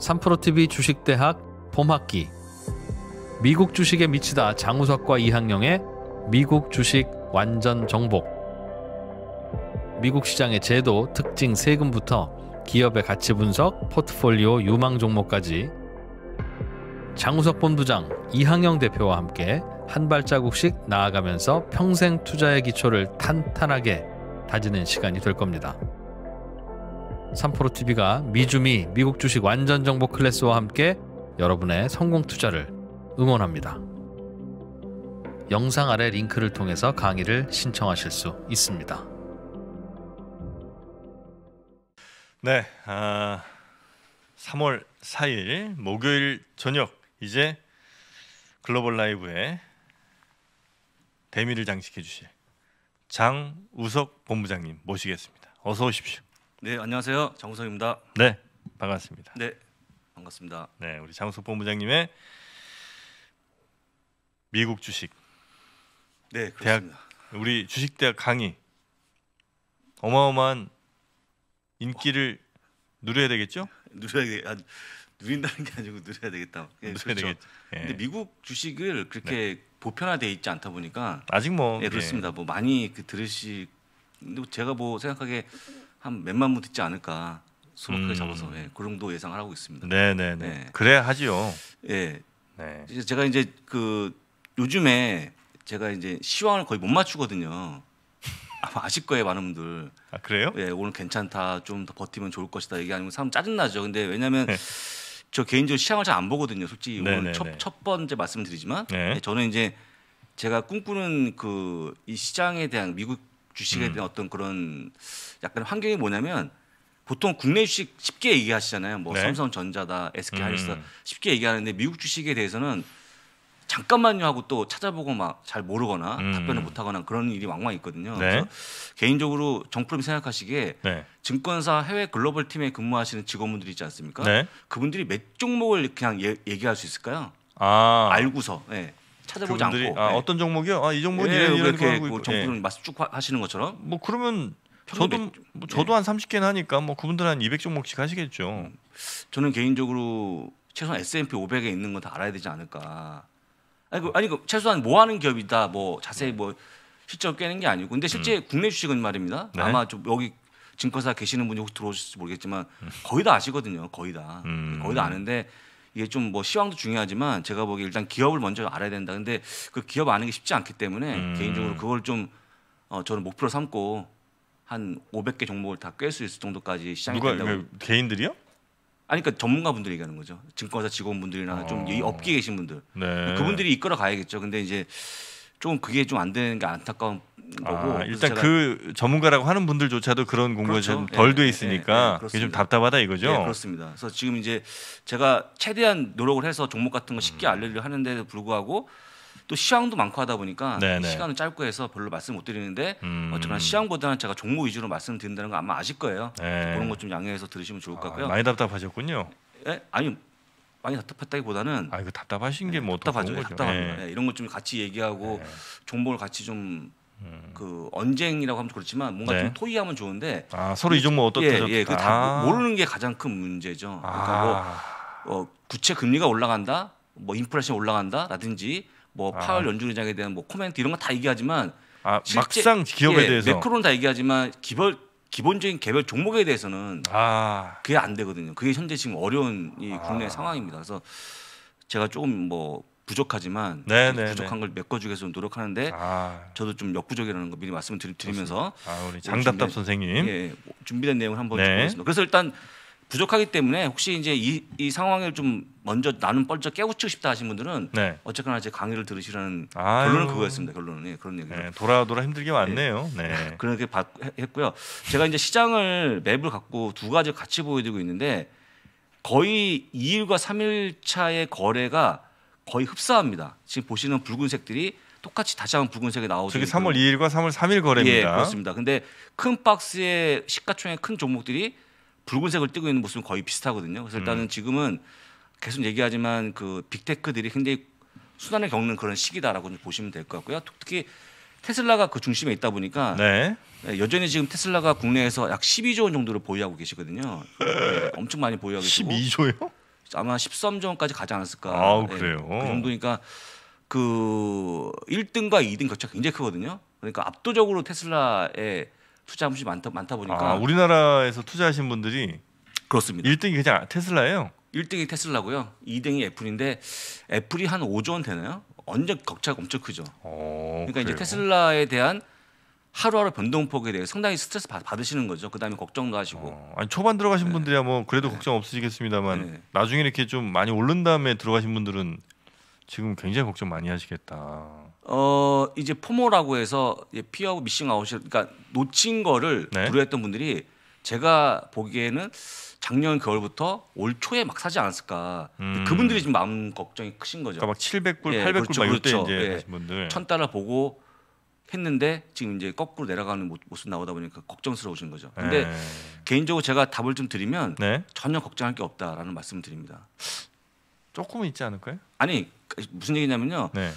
3프로TV 주식대학 봄학기. 미국 주식에 미치다 장우석과 이항영의 미국 주식 완전 정복. 미국 시장의 제도, 특징, 세금부터 기업의 가치 분석, 포트폴리오, 유망 종목까지. 장우석 본부장, 이항영 대표와 함께 한 발자국씩 나아가면서 평생 투자의 기초를 탄탄하게 다지는 시간이 될 겁니다. 3프로TV가 미주미 미국 주식 완전 정보 클래스와 함께 여러분의 성공 투자를 응원합니다. 영상 아래 링크를 통해서 강의를 신청하실 수 있습니다. 네, 아, 3월 4일 목요일 저녁 이제 글로벌 라이브에 대미를 장식해 주실 장우석 본부장님 모시겠습니다. 어서 오십시오. 네 안녕하세요 장우석입니다. 네 반갑습니다. 네 반갑습니다. 네 우리 장우석 본부장님의 미국 주식 네 대학 그렇습니다. 우리 주식 대학 강의 어마어마한 인기를 누려야 되겠죠? 누려야 돼. 아, 누린다는 게 아니고 누려야 되겠다. 예, 누려야 그렇죠. 되겠죠. 예. 근데 미국 주식을 그렇게 보편화돼 있지 않다 보니까 아직 뭐 예 그렇습니다. 뭐 많이 그 들으시 제가 뭐 생각하기에 한 몇만 분 듣지 않을까 소박하게 음. 잡아서 예, 그 정도 예상을 하고 있습니다. 네네네 네. 그래야 하지요. 예 네. 이제 제가 이제 그 요즘에 제가 이제 시황을 거의 못 맞추거든요. 아마 아실 거예요 많은 분들. 아 그래요? 예, 오늘 괜찮다. 좀 더 버티면 좋을 것이다. 이게 아니면 사람 짜증 나죠. 근데 왜냐면 네. 저 개인적으로 시장을 잘 안 보거든요. 솔직히 네, 오늘 네, 첫, 네. 첫 번째 말씀드리지만 네. 예, 저는 이제 제가 꿈꾸는 그 이 시장에 대한 미국 주식에 음. 대한 어떤 그런 약간 환경이 뭐냐면 보통 국내 주식 쉽게 얘기하시잖아요. 뭐 네. 삼성전자다, SK 하이닉스다 음. 쉽게 얘기하는데 미국 주식에 대해서는 잠깐만요 하고 또 찾아보고 막 잘 모르거나 음. 답변을 못 하거나 그런 일이 왕왕 있거든요. 네. 그래서 개인적으로 정프로님 생각하시기에 네. 증권사 해외 글로벌 팀에 근무하시는 직원분들이 있지 않습니까? 네. 그분들이 몇 종목을 그냥 예, 얘기할 수 있을까요? 아 알고서 예, 찾아보지 그분들이 않고 아, 예. 어떤 종목이요? 아 이 종목은 예, 이런 이런 거 하고 뭐 있고. 정프로님 예. 말씀 쭉 하- 하시는 것처럼 뭐 그러면 저도 몇- 뭐 저도 한 30개는 하니까 뭐 그분들 한 200종목씩 하시겠죠. 음. 저는 개인적으로 최소한 S&P 500에 있는 건 다 알아야 되지 않을까. 아니 그, 아니 그 최소한 뭐 하는 기업이다. 뭐 자세히 뭐 실적 깨는 게 아니고. 근데 실제 국내 주식은 말입니다. 음. 네. 아마 좀 여기 증권사 계시는 분이 혹시 들어오실지 모르겠지만 거의 다 아시거든요. 거의 다. 음. 거의 다 아는데 이게 좀 뭐 시황도 중요하지만 제가 보기에 일단 기업을 먼저 알아야 된다. 근데 그 기업 아는 게 쉽지 않기 때문에 음. 개인적으로 그걸 좀 어, 저는 목표로 삼고 한 500개 종목을 다 꿰 수 있을 정도까지 시장이 누가 된다고 그 개인들이요? 아니 그러니까 전문가분들 얘기하는 거죠. 증권사 직원분들이나 좀이 어. 업계에 계신 분들. 네. 그분들이 이끌어 가야겠죠. 근데 이제 좀 그게 좀 안 되는 게 안타까운 거고. 아, 일단 그 전문가라고 하는 분들조차도 그런 공부가 그렇죠. 좀 예, 덜돼 예, 있으니까 예, 예, 그게 좀. 답답하다 이거죠. 네, 그렇습니다. 그래서 지금 이제 제가 최대한 노력을 해서 종목 같은 거 쉽게 알리려 하는데도 불구하고 또 시황도 많고 하다 보니까 네, 네. 시간은 짧고 해서 별로 말씀 못 드리는데 음. 어쨌거나 시황보다는 제가 종목 위주로 말씀드린다는 거 아마 아실 거예요. 네. 그런 것 좀 양해해서 들으시면 좋을 것 아, 같고요. 많이 답답하셨군요. 예? 아니 많이 답답했다기보다는 아 이거 답답하신 게뭐더 답답하죠. 답답합니다. 예. 예, 이런 것 좀 같이 얘기하고 네. 정보를 같이 좀 음. 그 언쟁이라고 하면 그렇지만 뭔가 네. 좀 토의하면 좋은데 아 서로 이 종목 어떻다 예. 예, 그다 모르는 게 가장 큰 문제죠. 그러니까 뭐 아, 어, 구체 금리가 올라간다, 뭐 인플레이션 올라간다라든지 뭐 아. 파월 연준의장에 대한 뭐 코멘트 이런 거 다 얘기하지만 아 실제- 막상 기업에 예, 대해서 매크로는 다 얘기하지만 기본 기본적인 개별 종목에 대해서는 아 그게 안 되거든요. 그게 현재 지금 어려운 이 아. 국내 상황입니다. 그래서 제가 조금 뭐 부족하지만 네, 네, 부족한 걸 메꿔주기 위해서 좀 노력하는데 아, 저도 좀 역부족이라는 거 미리 말씀을 드리- 드리면서 아 우리 장답답 준비된- 선생님. 예, 준비된 내용을 한번 네. 좀 보겠습니다. 그래서 일단 부족하기 때문에 혹시 이제 이, 이 상황을 좀 먼저 나는 뻘쩍 깨우치고 싶다 하신 분들은 네. 어쨌거나 제 강의를 들으시라는 아유. 결론은 그거였습니다. 결론은 예, 그런 얘기를 네, 돌아 돌아 힘들게 많네요. 네. 그렇게 받- 했- 했고요. 제가 이제 시장을 맵을 갖고 두 가지 같이 보여드리고 있는데 거의 2일과 3일 차의 거래가 거의 흡사합니다. 지금 보시는 붉은색들이 똑같이 다시 한번 붉은색이 나오죠. 저기 3월 2일과 3월 3일 예, 거래입니다. 그렇습니다. 근데 큰 박스의 시가총액 큰 종목들이 붉은색을 띠고 있는 모습은 거의 비슷하거든요. 그래서 일단은 음. 지금은 계속 얘기하지만 그 빅테크들이 굉장히 순환을 겪는 그런 시기다라고 좀 보시면 될 것 같고요. 특히 테슬라가 그 중심에 있다 보니까 네. 네, 여전히 지금 테슬라가 국내에서 약 12조 원 정도를 보유하고 계시거든요. 네, 엄청 많이 보유하고 계시고 12조요? 아마 13조 원까지 가지 않았을까. 네, 그래요? 그 정도니까 그 1등과 2등 격차가 굉장히 크거든요. 그러니까 압도적으로 테슬라에 투자 물이 많다 많다 보니까 아, 우리나라에서 투자하신 분들이 그렇습니다. 1등이 그냥 테슬라예요. 1등이 테슬라고요. 2등이 애플인데 애플이 한 5조 원 되나요? 완전 격차가 엄청 크죠. 어, 그러니까 이제 그래요? 테슬라에 대한 하루하루 변동폭에 대해 상당히 스트레스 받, 받으시는 거죠. 그다음에 걱정도 하시고. 어, 아니 초반 들어가신 분들이야 뭐 그래도 걱정 없으시겠습니다만 네. 나중에 이렇게 좀 많이 오른 다음에 들어가신 분들은 지금 굉장히 걱정 많이 하시겠다. 어 이제 FOMO라고 해서 fear of missing out이 그러니까 놓친 거를 네. 두려했던 분들이 제가 보기에는 작년 겨울부터 올 초에 막 사지 않았을까. 음. 그분들이 지금 마음 걱정이 크신 거죠. 그러니까 막 700불, 예, 800불 그렇죠, 막 이럴 때 그렇죠. 이제 예. 분들. 천 달러 보고 했는데 지금 이제 거꾸로 내려가는 모- 모습 나오다 보니까 걱정스러우신 거죠. 근데 네. 개인적으로 제가 답을 좀 드리면 네. 전혀 걱정할 게 없다라는 말씀을 드립니다. 조금은 있지 않을까요? 아니 무슨 얘기냐면요. 네.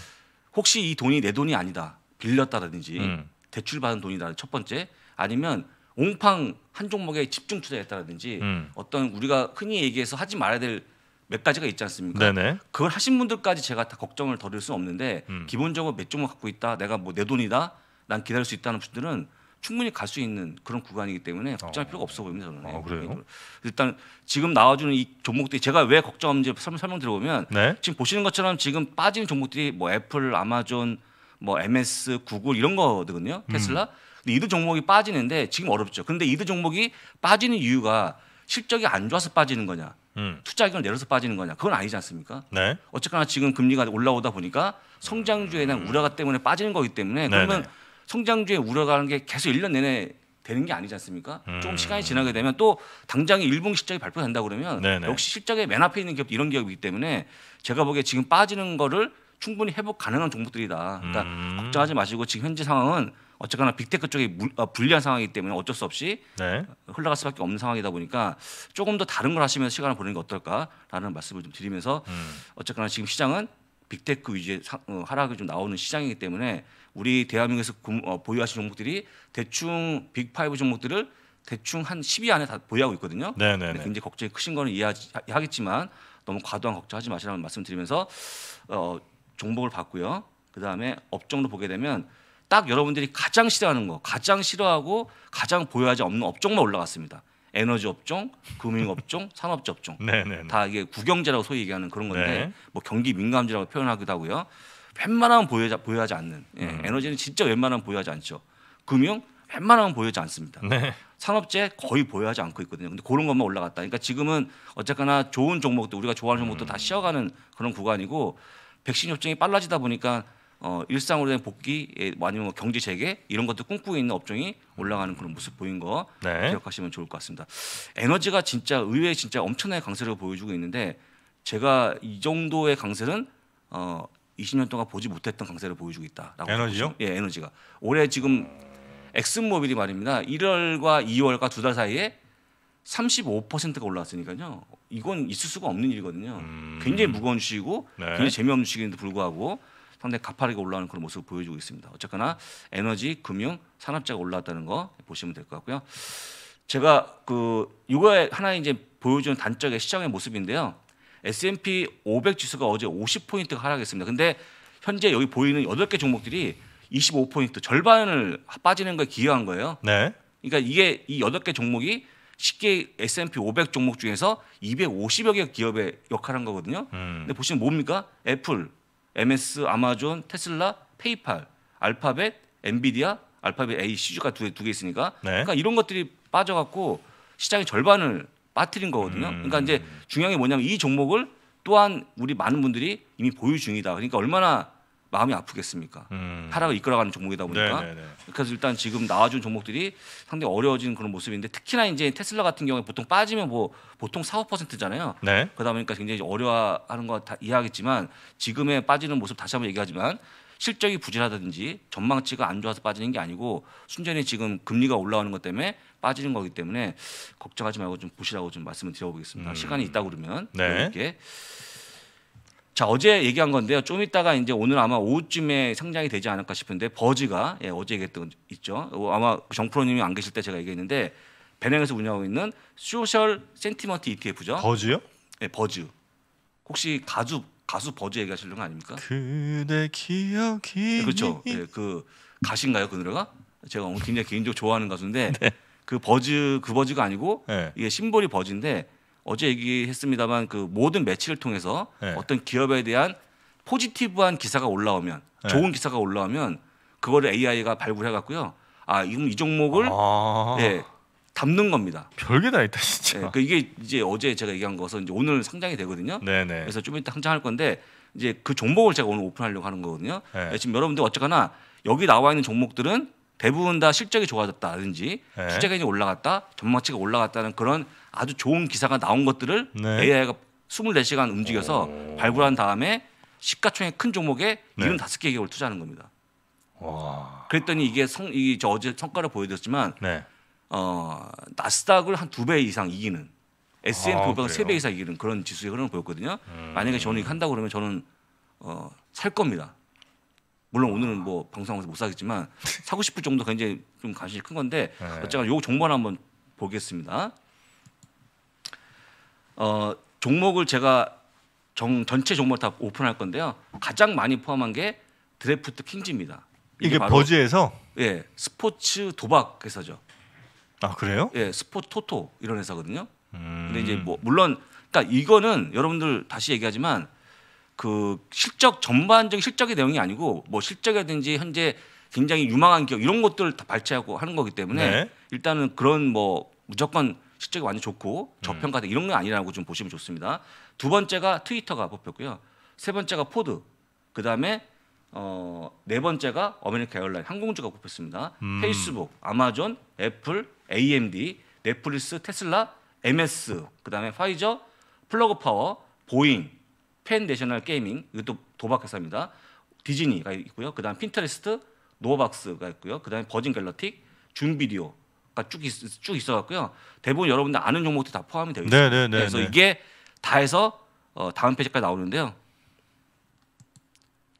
혹시 이 돈이 내 돈이 아니다 빌렸다라든지 음. 대출 받은 돈이다 첫 번째 아니면 옹팡 한 종목에 집중 투자했다라든지 음. 어떤 우리가 흔히 얘기해서 하지 말아야 될 몇 가지가 있지 않습니까? 네네. 그걸 하신 분들까지 제가 다 걱정을 덜을 수는 없는데 음. 기본적으로 몇 종목 갖고 있다 내가 뭐 내 돈이다 난 기다릴 수 있다는 분들은 충분히 갈 수 있는 그런 구간이기 때문에 걱정할 어. 필요가 없어 보입니다 저는. 어, 그래요? 일단 지금 나와주는 이 종목들이 제가 왜 걱정하는지 설명, 설명 드려보면 네. 지금 보시는 것처럼 지금 빠지는 종목들이 뭐 애플, 아마존, 뭐 MS, 구글 이런 거거든요. 테슬라. 근데 이들 종목이 빠지는데 지금 어렵죠. 근데 이들 종목이 빠지는 이유가 실적이 안 좋아서 빠지는 거냐, 음. 투자 의견을 내려서 빠지는 거냐, 그건 아니지 않습니까? 네. 어쨌거나 지금 금리가 올라오다 보니까 성장주에 대한 우려가 때문에 빠지는 거기 때문에 그러면 네네. 성장주에 우려가는 게 계속 1년 내내 되는 게 아니지 않습니까? 음. 조금 시간이 지나게 되면 또 당장에 1분기 실적이 발표된다 그러면 네네. 역시 실적에 맨 앞에 있는 기업 이런 기업이기 때문에 제가 보기에 지금 빠지는 거를 충분히 회복 가능한 종목들이다. 그러니까 음. 걱정하지 마시고 지금 현재 상황은 어쨌거나 빅테크 쪽이 물- 어, 불리한 상황이기 때문에 어쩔 수 없이 네. 흘러갈 수밖에 없는 상황이다 보니까 조금 더 다른 걸 하시면서 시간을 보내는 게 어떨까라는 말씀을 좀 드리면서 음. 어쨌거나 지금 시장은 빅테크 위주의 사- 어, 하락이 좀 나오는 시장이기 때문에 우리 대한민국에서 구- 어, 보유하신 종목들이 대충 빅5 종목들을 대충 한 10위 안에 다 보유하고 있거든요. 네네네. 근데 굉장히 걱정이 크신 거는 이해하겠지만 너무 과도한 걱정하지 마시라는 말씀드리면서 어, 종목을 봤고요. 그 다음에 업종도 보게 되면 딱 여러분들이 가장 싫어하는 거, 가장 싫어하고 가장 보유하지 없는 업종만 올라갔습니다. 에너지 업종, 금융 업종, 산업재 업종. 네네. 다 이게 구경제라고 소위 얘기하는 그런 건데 네. 뭐 경기 민감지라고 표현하기도 하고요. 웬만하면 보유하지, 보유하지 않는 예, 음. 에너지는 진짜 웬만하면 보유하지 않죠. 금융 웬만하면 보유하지 않습니다. 네. 산업재 거의 보유하지 않고 있거든요. 근데 그런 것만 올라갔다. 그러니까 지금은 어쨌거나 좋은 종목들 우리가 좋아하는 종목들 음. 다 쉬어가는 그런 구간이고 백신 접종이 빨라지다 보니까 어, 일상으로 된 복귀 예, 뭐 아니면 뭐 경제 재개 이런 것들 꿈꾸고 있는 업종이 올라가는 그런 모습 보인 거 네. 기억하시면 좋을 것 같습니다. 에너지가 진짜 의외에 진짜 엄청나게 강세를 보여주고 있는데 제가 이 정도의 강세는 어 20년 동안 보지 못했던 강세를 보여주고 있다라고 에너지요? 보시면- 예, 에너지가 올해 지금 엑슨모빌이 말입니다. 1월과 2월과 두 달 사이에 35%가 올라왔으니까요. 이건 있을 수가 없는 일이거든요. 음. 굉장히 무거운 주식이고 네. 굉장히 재미없는 주식인데 불구하고 상당히 가파르게 올라오는 그런 모습을 보여주고 있습니다. 어쨌거나 에너지, 금융, 산업재가 올라왔다는 거 보시면 될 것 같고요. 제가 그 이거에 하나 이제 보여주는 단적의 시장의 모습인데요. S&P 500 지수가 어제 50포인트가 하락했습니다. 근데 현재 여기 보이는 8개 종목들이 25포인트 절반을 빠지는 거에 기여한 거예요. 네. 그러니까 이게 이 8개 종목이 쉽게 S&P 500 종목 중에서 250여 개 기업의 역할을 한 거거든요. 음. 근데 보시면 뭡니까? 애플, MS, 아마존, 테슬라, 페이팔, 알파벳, 엔비디아, 알파벳 A, CG가 두 개 있으니까 네. 그러니까 이런 것들이 빠져갖고 시장의 절반을 빠뜨린 거거든요. 음. 그러니까 이제 중요한 게 뭐냐면 이 종목을 또한 우리 많은 분들이 이미 보유 중이다. 그러니까 얼마나 마음이 아프겠습니까? 음. 하락을 이끌어가는 종목이다 보니까 네, 네, 네. 그래서 일단 지금 나와준 종목들이 상당히 어려워지는 그런 모습인데 특히나 이제 테슬라 같은 경우에 보통 빠지면 뭐 보통 4, 5%잖아요. 네. 그러다 보니까 굉장히 어려워하는 거 다 이해하겠지만 지금의 빠지는 모습 다시 한번 얘기하지만 실적이 부진하다든지 전망치가 안 좋아서 빠지는 게 아니고 순전히 지금 금리가 올라오는 것 때문에 빠지는 거기 때문에 걱정하지 말고 좀 보시라고 좀 말씀을 드려보겠습니다. 음. 시간이 있다 그러면 네. 이렇게 자 어제 얘기한 건데요. 좀 이따가 이제 오늘 아마 오후쯤에 상장이 되지 않을까 싶은데 버즈가 예, 어제 얘기했던 거 있죠. 어, 아마 정프로님이 안 계실 때 제가 얘기했는데 반에크에서 운영하고 있는 social sentiment ETF죠. 버즈요? 예, 버즈. 혹시 가수 가수 버즈 얘기하시는 거 아닙니까? 그대 기억이 네, 그렇죠. 예, 그 가신가요 그 노래가? 제가 오늘 굉장히 개인적으로 좋아하는 가수인데 그 버즈 그 버즈가 아니고 네. 이게 symbol이 버즈인데 어제 얘기했습니다만 그 모든 매체를 통해서 네. 어떤 기업에 대한 positive한 기사가 올라오면 네. 좋은 기사가 올라오면 그거를 AI가 발굴해 갖고요. 아 이건 이 종목을 아, 예 담는 겁니다. 별게 다 있다 진짜. 예, 그 이게 이제 어제 제가 얘기한 것은 이제 오늘 상장이 되거든요. 네네. 그래서 좀 이따 상장할 건데 이제 그 종목을 제가 오늘 오픈하려고 하는 거거든요. 네. 예, 지금 여러분들 어쨌거나 여기 나와 있는 종목들은 대부분 다 실적이 좋아졌다든지 네. 투자금이 올라갔다, 전망치가 올라갔다는 그런 아주 좋은 기사가 나온 것들을 네. AI가 24시간 움직여서 발굴한 다음에 시가총액 큰 종목에 네. 75개 기업을 투자하는 겁니다. 와. 그랬더니 이게 성, 이게 저 어제 성과를 보여드렸지만 네. 어, 나스닥을 한 두 배 이상 이기는 S&P 아, 500을 그래요? 세배 이상 이기는 그런 지수의 흐름을 보였거든요. 음. 만약에 저는 이거 한다고 그러면 저는 어, 살 겁니다. 물론 오늘은 뭐 방송하면서 못 사겠지만 사고 싶을 정도 굉장히 좀 관심이 큰 건데 네. 어쨌거나 요 종목을 한번 보겠습니다. 어, 종목을 제가 정, 전체 종목을 다 오픈할 건데요. 가장 많이 포함한 게 드래프트 킹즈입니다. 이게 바로, 버즈에서 예 스포츠 도박 회사죠. 아 그래요? 예, 스포츠 토토 이런 회사거든요. 음. 근데 이제 뭐 물론 그러니까 이거는 여러분들 다시 얘기하지만 그 실적 전반적인 실적의 내용이 아니고 뭐 실적이라든지 현재 굉장히 유망한 기업 이런 것들을 다 발췌하고 하는 거기 때문에 네. 일단은 그런 뭐 무조건 실적이 완전 좋고 음. 저평가다 이런 건 아니라고 좀 보시면 좋습니다. 두 번째가 트위터가 뽑혔고요. 세 번째가 포드. 그다음에 어, 네 번째가 아메리칸 에어라인 항공주가 뽑혔습니다. 음. 페이스북, 아마존, 애플, AMD, 넷플릭스, 테슬라, MS, 그다음에 파이저, 플러그 파워, 보잉, 펜 내셔널 게이밍 이것도 도박 회사입니다. 디즈니가 있고요. 그다음 핀터레스트, 노바박스가 있고요. 그다음에 버진 갤럭틱, 준 비디오가 쭉, 있, 쭉 있어갖고요. 대부분 여러분들 아는 종목들이 다 포함이 되어 있습니다. 네네네. 그래서 이게 다 해서 어, 다음 페이지까지 나오는데요.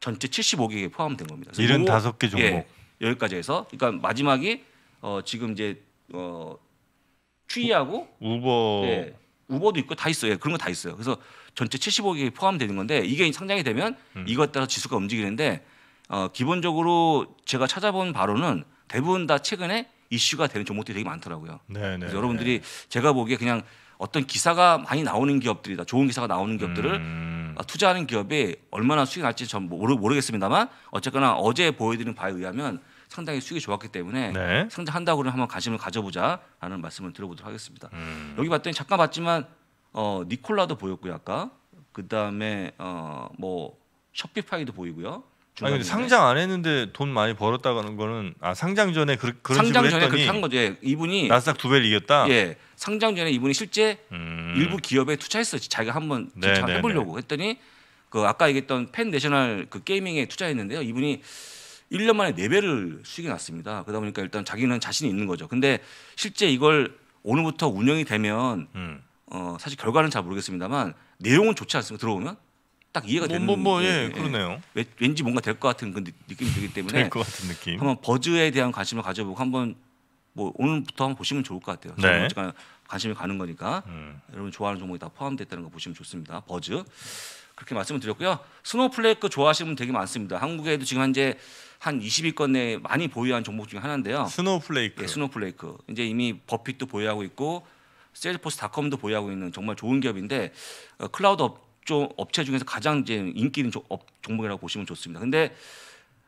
전체 75개에 포함된 겁니다. 그래서 요거- 75개 종목. 예, 여기까지 해서 그러니까 마지막이 어, 지금 이제 어, 추이하고 우버. 예, 우버도 있고 다 있어요. 예, 그런 거 다 있어요. 그래서 전체 75개 포함되는 건데 이게 상장이 되면 음. 이것 따라 지수가 움직이는데 어, 기본적으로 제가 찾아본 바로는 대부분 다 최근에 이슈가 되는 종목들이 되게 많더라고요. 네네. 그래서 여러분들이 제가 보기에 그냥 어떤 기사가 많이 나오는 기업들이다, 좋은 기사가 나오는 기업들을 음. 어, 투자하는 기업이 얼마나 수익이 날지 전 모르, 모르겠습니다만 어쨌거나 어제 보여드린 바에 의하면 상당히 수익이 좋았기 때문에 네. 상장한다고 그러면 한번 관심을 가져보자라는 말씀을 드려보도록 하겠습니다. 음. 여기 봤더니 잠깐 봤지만 어, 니콜라도 보였고요 아까 그 다음에 어, 뭐 쇼피파이도 보이고요. 아니 근데. 상장 안 했는데 돈 많이 벌었다는 거는 아 상장 전에 그, 그런 상장 전에 그렇게 한 거죠. 예, 이분이 나스닥 두 배를 이겼다. 예 상장 전에 이분이 실제 음. 일부 기업에 투자했어요. 자기가 한번 네, 진짜 네, 해보려고 했더니 그 아까 얘기했던 펜 내셔널 그 게이밍에 투자했는데요. 이분이 1년 만에 4배를 수익이 났습니다. 그러다 보니까 일단 자기는 자신이 있는 거죠. 근데 실제 이걸 오늘부터 운영이 되면 음. 어, 사실 결과는 잘 모르겠습니다만 내용은 좋지 않습니까? 들어오면 딱 이해가 되는 뭐뭐뭐 예, 예, 예. 그러네요. 왠- 왠지 뭔가 될 것 같은 그 느- 느낌이 들기 때문에 될 것 같은 느낌. 한번 버즈에 대한 관심을 가져보고 한번 뭐 오늘부터 한번 보시면 좋을 것 같아요. 네. 관심이 가는 거니까 음. 여러분 좋아하는 종목이 다 포함됐다는 거 보시면 좋습니다. 버즈 그렇게 말씀을 드렸고요. 스노우플레이크 좋아하시는 분 되게 많습니다. 한국에도 지금 현재 한 20위권 내에 많이 보유한 종목 중에 하나인데요. 스노우플레이크. 예, 스노우플레이크 이제 이미 버핏도 보유하고 있고 세일포스닷컴도 보유하고 있는 정말 좋은 기업인데 어, 클라우드 업 종 업체 중에서 가장 이제 인기 있는 조- 업, 종목이라고 보시면 좋습니다. 근데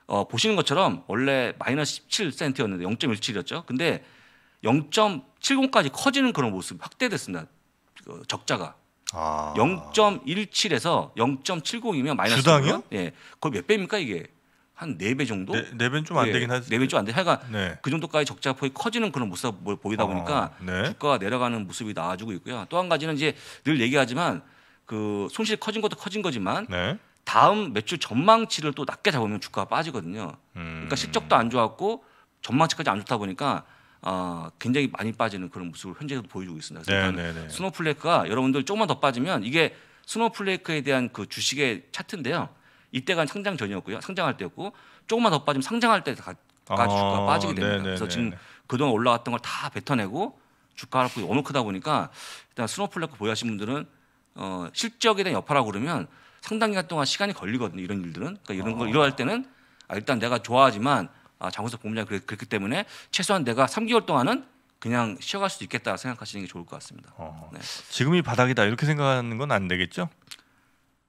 어, 보시는 것처럼 원래 마이너스 17센트였는데 0.17이었죠. 근데 0.70까지 커지는 그런 모습 확대됐습니다. 그 적자가 아. 0.17에서 0.70이면 마이너스 주당이요? 예, 거의 몇 배입니까 이게? 한 네 배 정도? 네, 네배는 좀 안 되긴 하지. 네 배 좀 안 돼. 하여간 네. 그 정도까지 적자 폭이 커지는 그런 모습 을 보이다 보니까 어, 네. 주가가 내려가는 모습이 나와주고 있고요. 또 한 가지는 이제 늘 얘기하지만 그 손실이 커진 것도 커진 거지만 네. 다음 매출 전망치를 또 낮게 잡으면 주가가 빠지거든요. 음. 그러니까 실적도 안 좋았고 전망치까지 안 좋다 보니까 어, 굉장히 많이 빠지는 그런 모습을 현재도 보여주고 있습니다. 그래서 네, 일단 네, 네. 스노플레이크가 여러분들 조금만 더 빠지면 이게 스노플레이크에 대한 그 주식의 차트인데요. 이때가 상장 전이었고요. 상장할 때였고 조금만 더 빠지면 상장할 때까지 주가가 아, 빠지게 됩니다. 네, 네, 그래서 네, 지금 네. 그동안 올라갔던 걸 다 뱉어내고 주가 하락폭이 너무 크다 보니까 일단 스노플레이크 보유하신 분들은 어, 실적에 대한 여파라고 그러면 상당 기간 동안 시간이 걸리거든요. 이런 일들은 그러니까 이런 어. 걸 이러할 때는 아, 일단 내가 좋아하지만 아, 장우석 본부장이 그랬, 그랬기 때문에 최소한 내가 3개월 동안은 그냥 쉬어갈 수도 있겠다 생각하시는 게 좋을 것 같습니다. 어. 네. 지금이 바닥이다 이렇게 생각하는 건 안 되겠죠?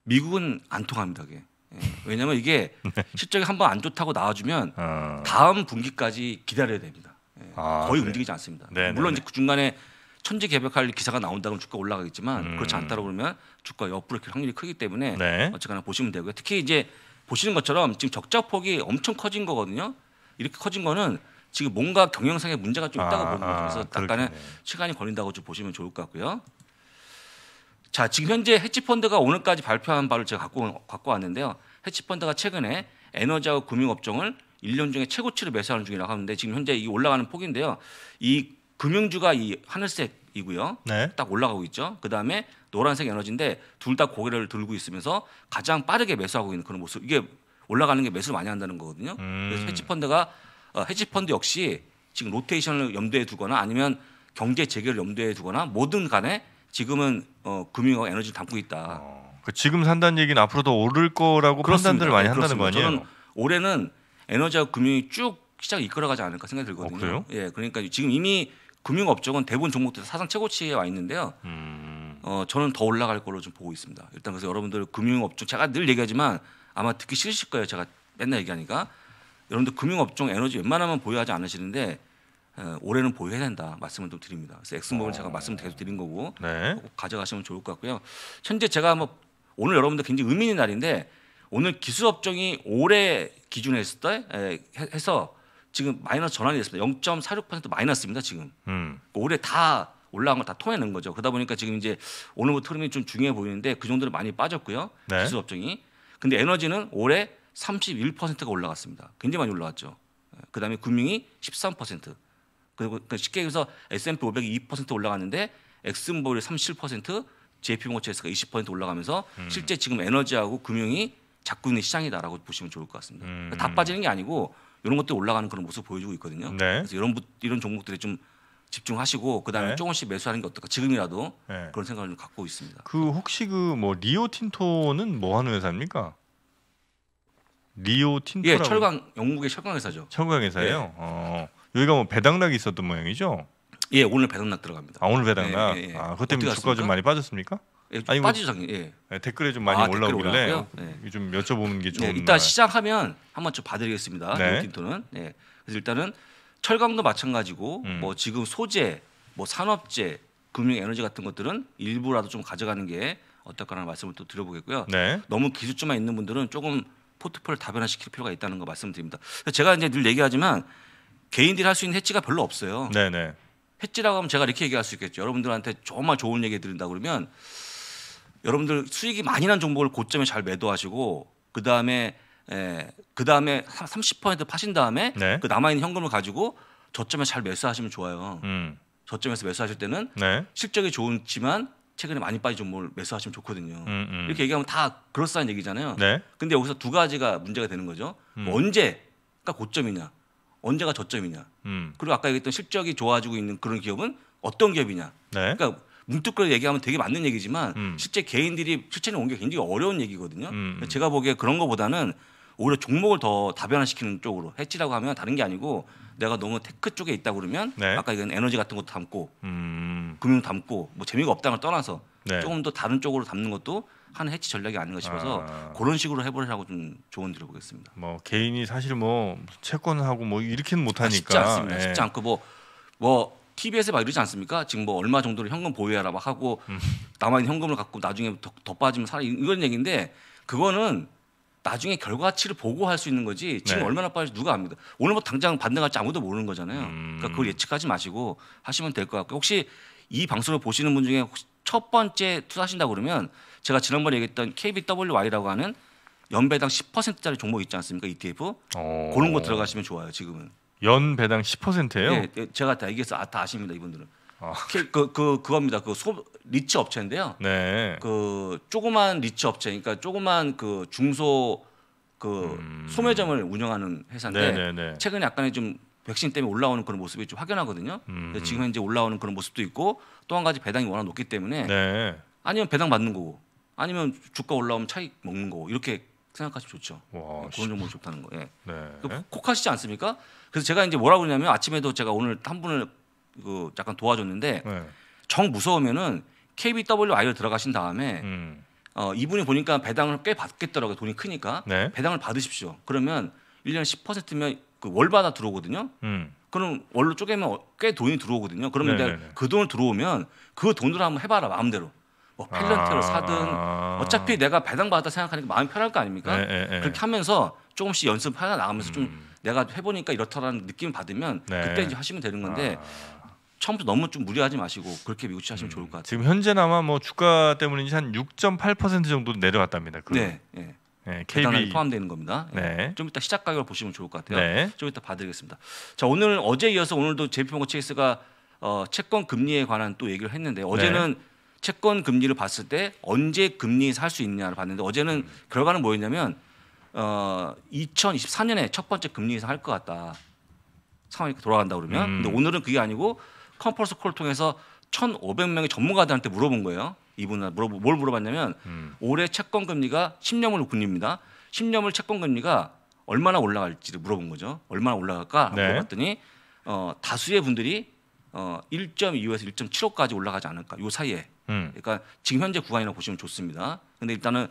미국은 안 통합니다. 그게. 예. 왜냐하면 이게 실적이 한번 안 좋다고 나와주면 어. 다음 분기까지 기다려야 됩니다. 예. 아, 거의 네. 움직이지 않습니다. 네, 물론 네, 이제 그 중간에 천지 개벽할 기사가 나온다면 주가 올라가겠지만 음. 그렇지 않다고 그러면 주가 옆으로 갈 확률이 크기 때문에 네. 어쨌거나 보시면 되고요. 특히 이제 보시는 것처럼 지금 적자 폭이 엄청 커진 거거든요. 이렇게 커진 거는 지금 뭔가 경영상의 문제가 좀 있다고 아, 보는 거죠. 아, 그래서 약간의 그렇겠네. 시간이 걸린다고 좀 보시면 좋을 것 같고요. 자, 지금 현재 헤지펀드가 오늘까지 발표한 바를 제가 갖고 갖고 왔는데요. 헤지펀드가 최근에 에너지하고 금융 업종을 1년 중에 최고치로 매수하는 중이라고 하는데 지금 현재 이 올라가는 폭인데요. 이 금융주가 이 하늘색이고요. 네. 딱 올라가고 있죠. 그 다음에 노란색 에너지인데 둘 다 고개를 들고 있으면서 가장 빠르게 매수하고 있는 그런 모습. 이게 올라가는 게 매수를 많이 한다는 거거든요. 음. 그래서 헤지펀드가 어, 헤지펀드 역시 지금 로테이션을 염두에 두거나 아니면 경제 재개를 염두에 두거나 뭐든 간에 지금은 어, 금융과 에너지를 담고 있다. 어. 그 지금 산다는 얘기는 앞으로 더 오를 거라고 그렇습니다. 판단들을 많이 네, 한다는 거. 아니에요? 저는 올해는 에너지와 금융이 쭉 시장을 이끌어가지 않을까 생각이 들거든요. 어? 예, 그러니까 지금 이미 금융업종은 대부분 종목들 사상 최고치에 와 있는데요. 음. 어, 저는 더 올라갈 걸로 좀 보고 있습니다. 일단 그래서 여러분들 금융업종 제가 늘 얘기하지만 아마 듣기 싫으실 거예요. 제가 맨날 얘기하니까 여러분들 금융업종 에너지 웬만하면 보유하지 않으시는데 어, 올해는 보유해야 된다 말씀을 좀 드립니다. 그래서 엑스모빌 제가 말씀 계속 드린 거고 네. 꼭 가져가시면 좋을 것 같고요. 현재 제가 뭐 오늘 여러분들 굉장히 의미 있는 날인데 오늘 기술 업종이 올해 기준에 했을 때 에, 해- 해서 지금 마이너스 전환이 됐습니다. 0.46% 마이너스입니다. 지금 음. 올해 다 올라간 걸 다 토해낸 거죠. 그러다 보니까 지금 이제 오늘부터 흐름이 좀 중요해 보이는데 그 정도로 많이 빠졌고요. 네. 기술 업종이. 근데 에너지는 올해 31%가 올라갔습니다. 굉장히 많이 올라갔죠. 예, 그다음에 금융이 13%. 그리고 그러니까 쉽게 얘기해서 S&P 500이 2% 올라갔는데 엑슨볼이 37%, JP모처스가 20% 올라가면서 음. 실제 지금 에너지하고 금융이 잡고 있는 시장이다라고 보시면 좋을 것 같습니다. 음. 그러니까 다 빠지는 게 아니고 이런 것들이 올라가는 그런 모습 을 보여주고 있거든요. 네. 그래서 이런 부- 이런 종목들에 좀 집중하시고 그다음에 네. 조금씩 매수하는 게 어떨까? 지금이라도 네. 그런 생각을 좀 갖고 있습니다. 그 혹시 그 뭐 리오 틴토는 뭐 하는 회사입니까? 리오 틴토 예, 철강 영국의 철강 회사죠. 철강 회사예요. 어. 여기가 뭐 배당락이 있었던 모양이죠. 예, 오늘 배당락 들어갑니다. 아 오늘 배당락. 예, 예, 예. 아 그것 때문에 주가? 좀 많이 빠졌습니까? 예, 아니, 뭐- 빠지죠, 당연히. 예. 네, 댓글에 좀 많이 아, 올라오길래? 네. 좀 여쭤보는 게 좋은 네, 이따 날. 시작하면 한번 좀 봐드리겠습니다. 네. 리오틴토는. 네. 그래서 일단은 철강도 마찬가지고 음. 뭐 지금 소재, 뭐 산업재, 금융 에너지 같은 것들은 일부라도 좀 가져가는 게 어떨까라는 말씀을 또 드려보겠고요. 네. 너무 기술주만 있는 분들은 조금 포트폴리오 다변화시킬 필요가 있다는 거 말씀드립니다. 제가 이제 늘 얘기하지만 개인들이 할 수 있는 해지가 별로 없어요. 네, 네. 해지라고 하면 제가 이렇게 얘기할 수 있겠죠. 여러분들한테 정말 좋은 얘기 드린다 그러면 여러분들 수익이 많이 난 종목을 고점에 잘 매도하시고 그 다음에 그 다음에 30% 파신 다음에 네. 그 남아 있는 현금을 가지고 저점에 잘 매수하시면 좋아요. 음. 저점에서 매수하실 때는 네. 실적이 좋지만 최근에 많이 빠진 종목을 매수하시면 좋거든요. 음, 음. 이렇게 얘기하면 다 그럴싸한 얘기잖아요. 네. 근데 여기서 두 가지가 문제가 되는 거죠. 음. 언제가 고점이냐, 언제가 저점이냐. 음. 그리고 아까 얘기했던 실적이 좋아지고 있는 그런 기업은 어떤 기업이냐. 네. 그러니까 뭉뚱그려 얘기하면 되게 맞는 얘기지만 음. 실제 개인들이 온게 굉장히 어려운 얘기거든요. 음, 음. 제가 보기에 그런 거보다는 오히려 종목을 더 다변화시키는 쪽으로 헤지라고 하면 다른 게 아니고 내가 너무 tech 쪽에 있다 그러면 네. 아까 이건 에너지 같은 것도 담고 음. 금융 담고 뭐 재미가 없다는 걸 떠나서 네. 조금 더 다른 쪽으로 담는 것도 하는 해치 전략이 아닌가 싶어서 아. 그런 식으로 해보려고 좀 조언 드려보겠습니다. 뭐 개인이 사실 뭐 채권하고 뭐 이렇게는 못 하니까. 쉽지 않습니다. 예. 쉽지 않고 뭐뭐 TBS에 막 이러지 않습니까? 지금 뭐 얼마 정도를 현금 보유해라 막 하고 음. 남아 있는 현금을 갖고 나중에 더, 더 빠지면 살아 이런 얘기인데 그거는 나중에 결과치를 보고 할 수 있는 거지 지금 네. 얼마나 빠질지 누가 압니다. 오늘 뭐 당장 반등할지 아무도 모르는 거잖아요. 음. 그러니까 그걸 예측하지 마시고 하시면 될 것 같고 혹시 이 방송을 보시는 분 중에 혹시 첫 번째 투자하신다고 그러면 제가 지난번에 얘기했던 KBWY라고 하는 연배당 10%짜리 종목 있지 않습니까 ETF 어. 그런 거 들어가시면 좋아요 지금은. 연 배당 10%예요. 예, 예, 제가 다 얘기해서 아, 다 아십니다 이분들은. 아. 그, 그 그겁니다. 그 소, 리츠 업체인데요. 네. 그 조그만 리츠 업체, 그러니까 조그만 그 중소 그 소매점을 운영하는 회사인데 음. 네네네. 최근에 약간의 좀 백신 때문에 올라오는 그런 모습이 좀 확연하거든요. 음. 지금 현재 올라오는 그런 모습도 있고 또 한 가지 배당이 워낙 높기 때문에 네. 아니면 배당 받는 거고 아니면 주가 올라오면 차익 먹는 거고 이렇게 생각하시면 좋죠. 와. 그런 정보 좋다는 거. 예. 네. 그 콕하시지 않습니까? 그래서 제가 이제 뭐라고 그러냐면 아침에도 제가 오늘 한 분을 그 약간 도와줬는데 네. 정 무서우면은 KBWI를 들어가신 다음에 음. 어, 이분이 보니까 배당을 꽤 받겠더라고요. 돈이 크니까 네. 배당을 받으십시오. 그러면 1년에 10%면 그 월마다 들어오거든요. 음. 그럼 월로 쪼개면 어, 꽤 돈이 들어오거든요. 그러면 네네네. 내가 그 돈을 들어오면 그 돈으로 한번 해봐라 마음대로. 뭐 펠런트를 아. 사든 어차피 내가 배당 받았다 생각하니까 마음이 편할 거 아닙니까? 네, 네, 네. 그렇게 하면서 조금씩 연습하다 나가면서 좀 음. 내가 해보니까 이렇다라는 느낌을 받으면 네. 그때 이제 하시면 되는 건데 아. 처음부터 너무 좀 무리하지 마시고 그렇게 미국 하시면 좋을 것 같아요. 지금 현재나마 뭐 주가 때문인지 한 6.8% 정도 내려갔답니다. 그 네, 네. 네, KB. 포함되는 겁니다. 예. 네. 좀 이따 시작 가격을 보시면 좋을 것 같아요. 네. 좀 이따 봐드리겠습니다. 자 오늘 어제 이어서 오늘도 JP모건 체이스가 어, 채권 금리에 관한 또 얘기를 했는데 어제는 네. 채권 금리를 봤을 때 언제 금리 살 수 있냐를 봤는데 어제는 음. 결과는 뭐였냐면 어, 2024년에 첫 번째 금리 인상 할 것 같다 상황이 돌아간다 그러면 음. 근데 오늘은 그게 아니고 컨퍼런스 콜을 통해서 1,500명의 전문가들한테 물어본 거예요. 이분은 물어보, 뭘 물어봤냐면 음. 올해 채권 금리가 10년물 금리입니다. 10년물 채권 금리가 얼마나 올라갈지를 물어본 거죠. 얼마나 올라갈까 네. 물어봤더니 어, 다수의 분들이 어, 1.25에서 1.75까지 올라가지 않을까. 요 사이에. 음. 그러니까 지금 현재 구간이라고 보시면 좋습니다. 근데 일단은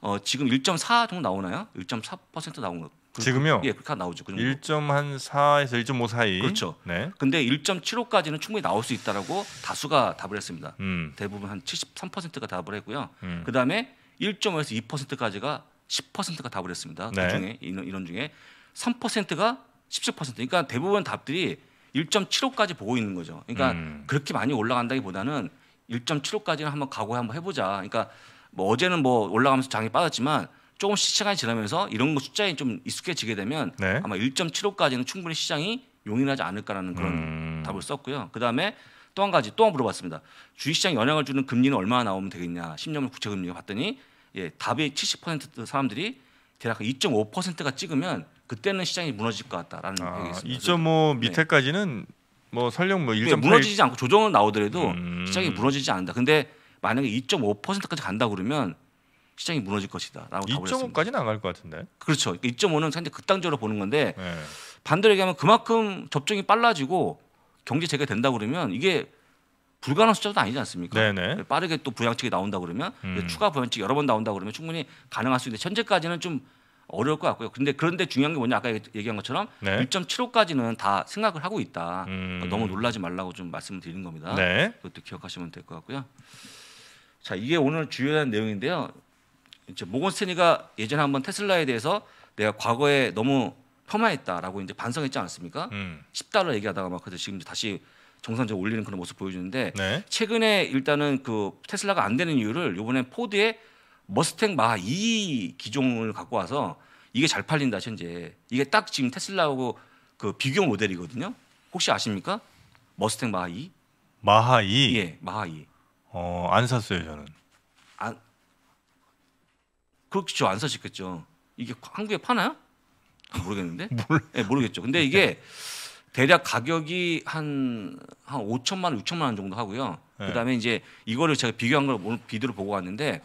어, 지금 1.4 정도 나오나요? 1.4% 나온 거. 그- 지금요? 예, 그렇게 나오죠. 그 정도. 1.4에서 1.5 사이. 그렇죠. 네. 근데 1.75까지는 충분히 나올 수 있다라고 다수가 답을 했습니다. 음. 대부분 한 73%가 답을 했고요. 음. 그다음에 1.5에서 2%까지가 10%가 답을 했습니다. 네. 그 중에 이런, 이런 중에 3%가 17%. 그러니까 대부분 답들이 1.75까지 보고 있는 거죠. 그러니까 음. 그렇게 많이 올라간다기보다는 1.75까지는 한번 각오해 한번 해보자. 그러니까 뭐 어제는 뭐 올라가면서 장이 빠졌지만 조금씩 시간이 지나면서 이런 거 숫자에 좀 익숙해지게 되면 네. 아마 1.75까지는 충분히 시장이 용인하지 않을까라는 그런 음. 답을 썼고요. 그 다음에 또 한 가지 또한번 물어봤습니다. 주식시장 영향을 주는 금리는 얼마나 나오면 되겠냐? 10년물 국채 금리가 봤더니 예, 답이 70% 사람들이 대략 2.5%가 찍으면 그때는 시장이 무너질 것 같다라는 아, 얘기였습니다. 2.5 밑에까지는 뭐 설령 뭐 네, 1.8 무너지지 않고 조정은 나오더라도 음. 시장이 무너지지 않는다. 근데 만약에 2.5%까지 간다 그러면 시장이 무너질 것이다라고 답을 했습니다. 2.5까지 나갈 것 같은데. 그렇죠. 2.5는 상당히 극단적으로 보는 건데 네. 반대로 얘기하면 그만큼 접종이 빨라지고 경제 재개 된다 그러면 이게 불가능한 숫자도 아니지 않습니까? 네네. 빠르게 또 부양책이 나온다 그러면 음. 추가 부양책 여러 번 나온다 그러면 충분히 가능할 수 있는데 현재까지는 좀 어려울 것 같고요. 근데 그런데 중요한 게 뭐냐 아까 얘기한 것처럼 네. 1.75까지는 다 생각을 하고 있다. 음. 너무 놀라지 말라고 좀 말씀을 드리는 겁니다. 네. 그것도 기억하시면 될 것 같고요. 자, 이게 오늘 주요한 내용인데요. 이제 모건 스탠리가 예전에 한번 테슬라에 대해서 내가 과거에 너무 폄하했다라고 이제 반성했지 않았습니까? 음. 10달러 얘기하다가 막 그래서 지금 다시 정상적으로 올리는 그런 모습 보여주는데 네. 최근에 일단은 그 테슬라가 안 되는 이유를 이번에 포드의 머스탱 마2 기종을 갖고 와서 이게 잘 팔린다 현재 이게 딱 지금 테슬라하고 그 비교 모델이거든요. 혹시 아십니까? 머스탱 마 2? 마하 2. 예, 마 2. 어, 안 샀어요, 저는. 안 그렇죠 안 사셨겠죠. 이게 한국에 파나요? 모르겠는데. 예, 모르겠죠. 근데 이게 대략 가격이 한 한 5천만 원, 6천만 원 정도 하고요. 네. 그다음에 이제 이거를 제가 비교한 걸 오늘 비디오를 보고 왔는데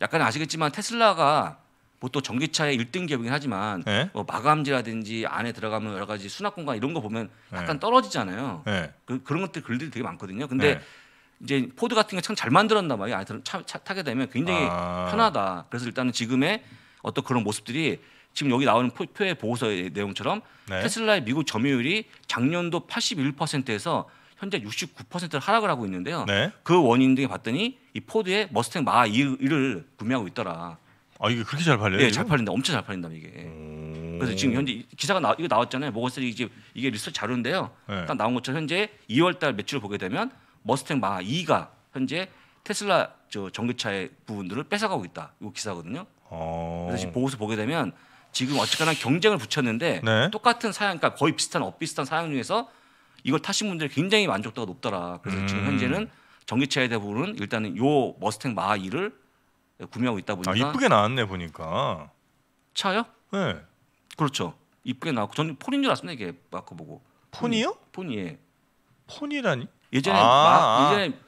약간 아시겠지만 테슬라가 보통 전기차의 1등 기업이긴 하지만 네. 뭐 마감재라든지 안에 들어가면 여러 가지 수납 공간 이런 거 보면 약간 네. 떨어지잖아요. 네. 그, 그런 것들 글들이 되게 많거든요. 근데 네. 이제 포드 같은 게 참 잘 만들었나 봐요. 안에 차, 차 타게 되면 굉장히 아. 편하다. 그래서 일단은 지금의 어떤 그런 모습들이 지금 여기 나오는 표, 표의 보고서의 내용처럼 네. 테슬라의 미국 점유율이 작년도 81%에서 현재 69%를 하락을 하고 있는데요. 네. 그 원인 등에 봤더니 이 포드의 머스탱 마하 E를 구매하고 있더라. 아 이게 그렇게 잘 팔려요? 예, 지금? 잘 팔린다. 엄청 잘 팔린다 이게. 오. 그래서 지금 현재 이- 기사가 나, 이거 나왔잖아요. 모건스탠리 이게 이게 리서치 자료인데요. 네. 딱 나온 것처럼 현재 2월달 매출을 보게 되면 머스탱 마하 E가 현재 테슬라 저 전기차의 부분들을 뺏어가고 있다. 이거 기사거든요. 어. 그래서 지금 보고서 보게 되면 지금 어쨌거나 경쟁을 붙였는데 네. 똑같은 사양, 그러니까 거의 비슷한 엇비슷한 사양 중에서 이걸 타신 분들이 굉장히 만족도가 높더라. 그래서 지금 음. 현재는 전기차에 대부분은 일단은 요 머스탱 마 2를 구매하고 있다 아 보니까 이쁘게 나왔네 보니까. 차요? 네. 그렇죠. 이쁘게 나왔고 저는 폰인 줄 알았습니다. 이게 마크 보고 폰이요? 폰이에 폰이라니? 예전에 아, 마, 아. 예전에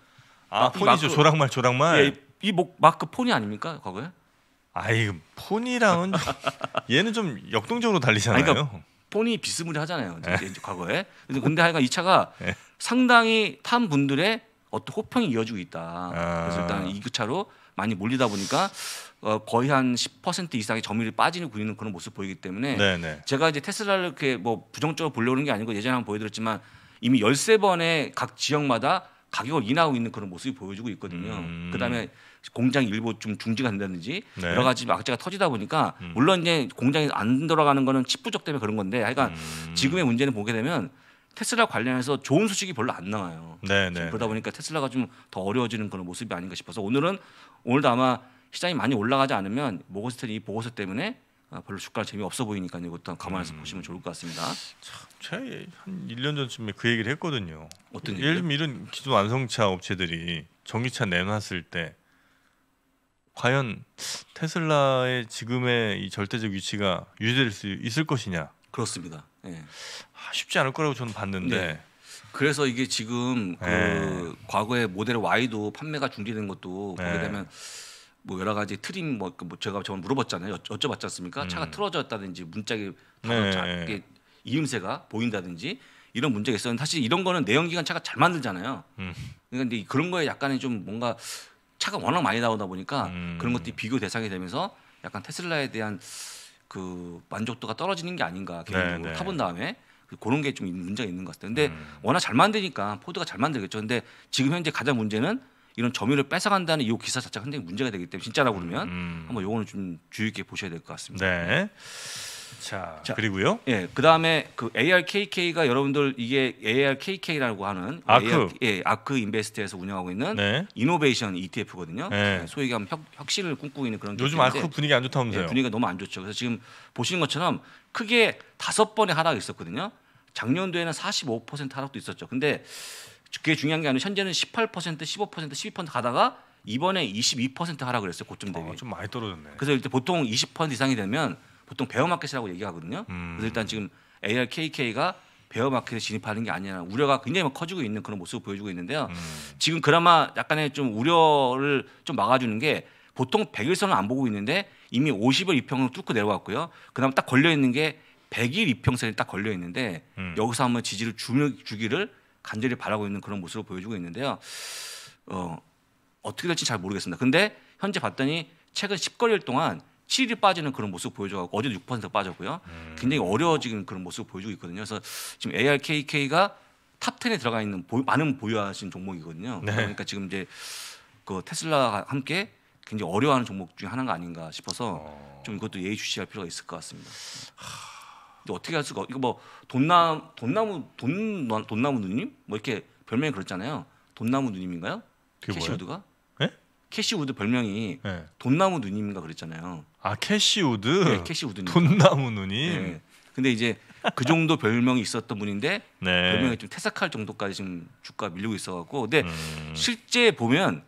아이 폰이죠. 마크- 조랑말 조랑말. 예, 이뭐 마크 폰이 아닙니까 과거에? 아이 폰이랑은 좀- 얘는 좀 역동적으로 달리잖아요. 그러니까 폰이 비스무리하잖아요. 네. 이제, 과거에. 그래서 근데 하여간 이 차가 네. 상당히 탄 분들의 어떤 호평이 이어지고 있다. 아. 그래서 일단 이 차로 많이 몰리다 보니까 어, 거의 한 10% 이상의 점유율이 빠지는 구이는 그런 모습 보이기 때문에 네네. 제가 이제 테슬라를 이렇게 뭐 부정적으로 보려는 게 아니고 예전에 한번 보여드렸지만 이미 13번의 각 지역마다 가격을 인하하고 있는 그런 모습이 보여주고 있거든요. 음. 그다음에 공장 일부 좀 중지가 된다든지 네. 여러 가지 악재가 터지다 보니까 음. 물론 이제 공장이 안 돌아가는 거는 칩 부족 때문에 그런 건데 하여간 음. 지금의 문제는 보게 되면 테슬라 관련해서 좋은 소식이 별로 안 나와요. 네네. 그러다 보니까 테슬라가 좀 더 어려워지는 그런 모습이 아닌가 싶어서 오늘은 오늘도 아마 시장이 많이 올라가지 않으면 모고스텔이 이 보고서 때문에 아, 별로 주가가 재미 없어 보이니까 이것도 감안해서 음. 보시면 좋을 것 같습니다. 제가 한 1년 전쯤에 그 얘기를 했거든요. 어떤 예를 들면 이런 기존 완성차 업체들이 전기차 내놨을 때 과연 테슬라의 지금의 이 절대적 위치가 유지될 수 있을 것이냐 그렇습니다. 예. 아, 쉽지 않을 거라고 저는 봤는데 네. 그래서 이게 지금 그 네. 과거에 모델 Y도 판매가 중지된 것도 보게 네. 되면 뭐 여러 가지 트림 뭐, 그뭐 제가 저번 물어봤잖아요. 여, 여쭤봤지 않습니까? 음. 차가 틀어졌다든지 문짝이 네. 작게 이음새가 보인다든지 이런 문제가 있었는데 사실 이런 거는 내연기관 차가 잘 만들잖아요. 음. 그러니까 근데 그런 거에 약간의 좀 뭔가 차가 워낙 많이 나오다 보니까 음. 그런 것들이 비교 대상이 되면서 약간 테슬라에 대한 그 만족도가 떨어지는 게 아닌가 개인적으로 네, 네. 타본 다음에 그- 그런 게 좀 문제가 있는 것 같아요. 근데 음. 워낙 잘 만드니까 포드가 잘 만들겠죠. 근데 지금 현재 가장 문제는 이런 점유율을 뺏어간다는 이 기사 자체가 굉장히 문제가 되기 때문에 진짜라고 그러면 음. 한번 요거는 좀 주의 깊게 보셔야 될 것 같습니다. 네. 자, 자, 그리고요. 예, 그 다음에 그 ARKK가 여러분들 이게 ARKK라고 하는 아크. AR, 예, 아크 인베스트에서 운영하고 있는 네. 이노베이션 ETF거든요. 네. 소위 얘기하면 혁, 혁신을 꿈꾸고 있는 그런 요즘 아크 분위기 안 좋다면서요. 예, 분위기가 너무 안 좋죠. 그래서 지금 보시는 것처럼 크게 다섯 번의 하락이 있었거든요. 작년도에는 45% 하락도 있었죠. 근데 그게 중요한 게 아니라 현재는 18%, 15%, 12% 가다가 이번에 22% 하락을 했어요. 고점 대비. 어, 좀 많이 떨어졌네. 그래서 일단 보통 20% 이상이 되면 보통 베어 마켓이라고 얘기하거든요. 음. 그래서 일단 지금 ARKK가 베어 마켓에 진입하는 게 아니라 우려가 굉장히 막 커지고 있는 그런 모습을 보여주고 있는데요. 음. 지금 그나마 약간의 좀 우려를 좀 막아주는 게 보통 100일선을 안 보고 있는데 이미 50일 이평을 뚫고 내려왔고요. 그다음 딱 걸려 있는 게 100일 이평선이 딱 걸려 있는데 음. 여기서 한번 지지를 주, 주기를 간절히 바라고 있는 그런 모습을 보여주고 있는데요. 어, 어떻게 될지 잘 모르겠습니다. 근데 현재 봤더니 최근 10거리일 동안 7일이 빠지는 그런 모습 보여줘가지고 어제도 6% 빠졌고요. 음. 굉장히 어려워지는 그런 모습을 보여주고 있거든요. 그래서 지금 ARKK가 top 10에 들어가 있는 보, 많은 보유하신 종목이거든요. 네. 그러니까 지금 이제 그 테슬라와 함께 굉장히 어려워하는 종목 중에 하나가 아닌가 싶어서 어. 좀 이것도 예의주시할 필요가 있을 것 같습니다. 근데 어떻게 할 수가 이거 뭐 돈나 돈나무 돈 돈나무 누님 뭐 이렇게 별명이 그렇잖아요. 돈나무 누님인가요? 캐시우드가? 예? 캐시우드 별명이 네. 돈나무 누님인가 그랬잖아요. 아 캐시우드. 네, 캐시우드님. 돈나무 누님. 네. 근데 이제 그 정도 별명이 있었던 분인데 네. 별명이 좀 퇴색할 정도까지 지금 주가 밀리고 있어갖고 근데 음. 실제 보면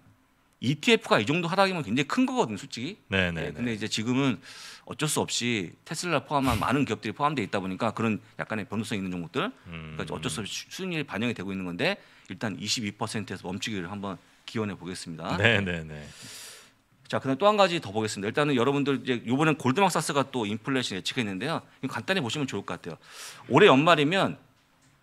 ETF가 이 정도 하락이면 굉장히 큰 거거든요, 솔직히. 네네. 예, 근데 이제 지금은 어쩔 수 없이 테슬라 포함한 많은 기업들이 포함되어 있다 보니까 그런 약간의 변동성 있는 종목들, 음. 그러니까 어쩔 수 없이 수익률이 반영이 되고 있는 건데 일단 22%에서 멈추기를 한번 기원해 보겠습니다. 네 네 네. 자, 그다음 또 한 가지 더 보겠습니다. 일단은 여러분들 이제 이번엔 골드만삭스가 또 인플레이션 예측했는데요. 간단히 보시면 좋을 것 같아요. 올해 연말이면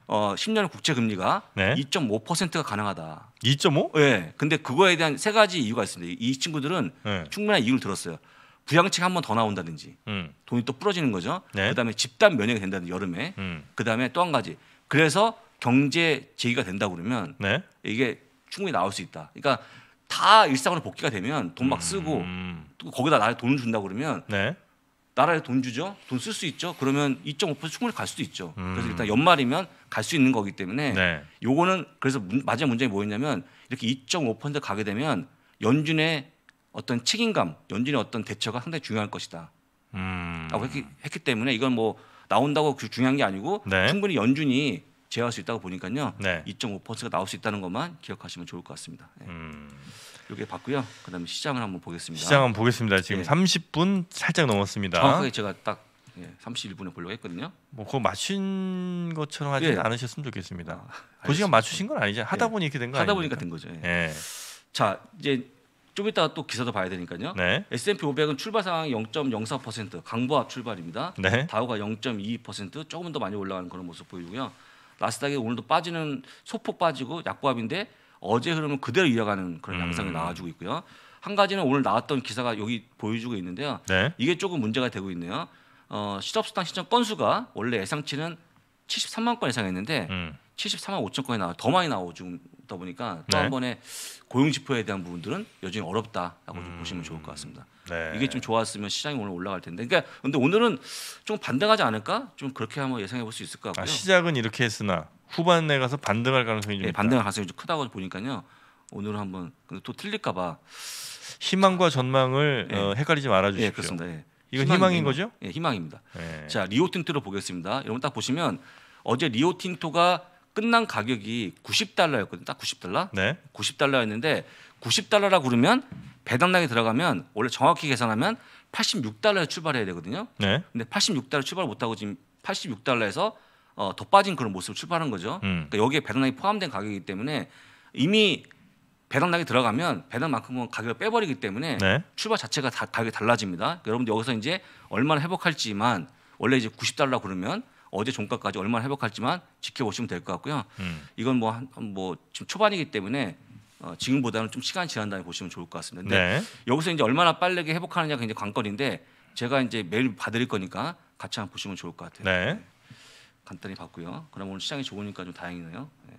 어 10년 국채 금리가 네. 2.5%가 가능하다. 2.5? 예. 근데 그거에 대한 세 가지 이유가 있습니다. 이 친구들은 네. 충분한 이유를 들었어요. 부양책 한 번 더 나온다든지 음. 돈이 또 부러지는 거죠. 네. 그다음에 집단 면역이 된다든지 여름에. 음. 그다음에 또 한 가지. 그래서 경제 재기가 된다 그러면 네. 이게 충분히 나올 수 있다. 그러니까 다 일상으로 복귀가 되면 돈 막 쓰고 음. 또 거기다 나라에 돈을 준다 그러면 네. 나라에 돈 주죠. 돈 쓸 수 있죠. 그러면 2.5% 충분히 갈 수도 있죠. 음. 그래서 일단 연말이면 갈 수 있는 거기 때문에 네. 요거는 그래서 문- 마지막 문제가 뭐였냐면 이렇게 2.5% 가게 되면 연준의 어떤 책임감, 연준의 어떤 대처가 상당히 중요할 것이다. 음. 라고 했기, 했기 때문에 이건 뭐 나온다고 그 중요한 게 아니고 네. 충분히 연준이 제어할 수 있다고 보니까요. 네. 2.5%가 나올 수 있다는 것만 기억하시면 좋을 것 같습니다. 네. 음. 이렇게 봤고요. 그다음에 시장을 한번 보겠습니다. 시장 한번 보겠습니다. 지금 예. 30분 살짝 넘었습니다. 정확하게 제가 딱 예, 31분에 보려고 했거든요. 뭐 그거 맞춘 것처럼 하지 예. 않으셨으면 좋겠습니다. 아, 그 시간. 맞추신 건 아니죠? 하다 예. 보니 이렇게 된거 하다 아닙니까? 보니까 된 거죠. 예. 예. 자 이제 좀 이따가 또 기사도 봐야 되니까요. 네. S&P 500은 출발 상황이 0.04% 강보합 출발입니다. 네. 다우가 0.22% 조금 더 많이 올라가는 그런 모습 보이고요. 나스닥이 오늘도 빠지는 소폭 빠지고 약보합인데 어제 흐름은 그대로 이어가는 그런 음. 양상이 나와주고 있고요. 한 가지는 오늘 나왔던 기사가 여기 보여주고 있는데요. 네. 이게 조금 문제가 되고 있네요. 어, 실업수당 신청 건수가 원래 예상치는 73만 건 예상했는데 음. 74만 5천 건이 나와 더 많이 나오다 보니까 또 네. 한 번에 고용 지표에 대한 부분들은 여전히 어렵다라고 좀 음. 보시면 좋을 것 같습니다. 네. 이게 좀 좋았으면 시장이 오늘 올라갈 텐데. 그러니까 근데 오늘은 좀 반등하지 않을까? 좀 그렇게 한번 예상해 볼 수 있을 것 아, 같고요. 시작은 이렇게 했으나 후반에 가서 반등할 가능성이 좀 예, 있다. 반등할 가능성이 좀 크다고 보니까요. 오늘은 한번 근데 또 틀릴까 봐. 희망과 전망을 예. 어, 헷갈리지 말아 주십시오. 예, 그렇습니다. 예. 이건 희망인 거죠? 예, 희망입니다. 예. 자 리오틴토를 보겠습니다. 여러분 딱 보시면 어제 리오틴토가 끝난 가격이 90달러였거든요. 딱 90달러. 네. 90달러였는데 90달러라 그러면 배당량이 들어가면 원래 정확히 계산하면 86달러에 출발해야 되거든요. 네. 근데 86달러 출발 못하고 지금 86달러에서 어, 더 빠진 그런 모습을 출발한 거죠. 음. 그러니까 여기에 배당량이 포함된 가격이기 때문에 이미 배당량이 들어가면 배당만큼은 가격을 빼버리기 때문에 네. 출발 자체가 다 가격이 달라집니다. 여러분들 여기서 이제 얼마나 회복할지만 원래 이제 90달러 그러면 어제 종가까지 얼마나 회복할지만 지켜보시면 될 것 같고요. 음. 이건 뭐한뭐 지금 초반이기 때문에 어, 지금보다는 좀 시간이 지난 다음에 보시면 좋을 것 같습니다. 근데 네. 여기서 이제 얼마나 빠르게 회복하느냐가 이제 관건인데 제가 이제 매일 봐드릴 거니까 같이 한번 보시면 좋을 것 같아요. 네. 간단히 봤고요. 그럼 오늘 시장이 좋으니까 좀 다행이네요. 네.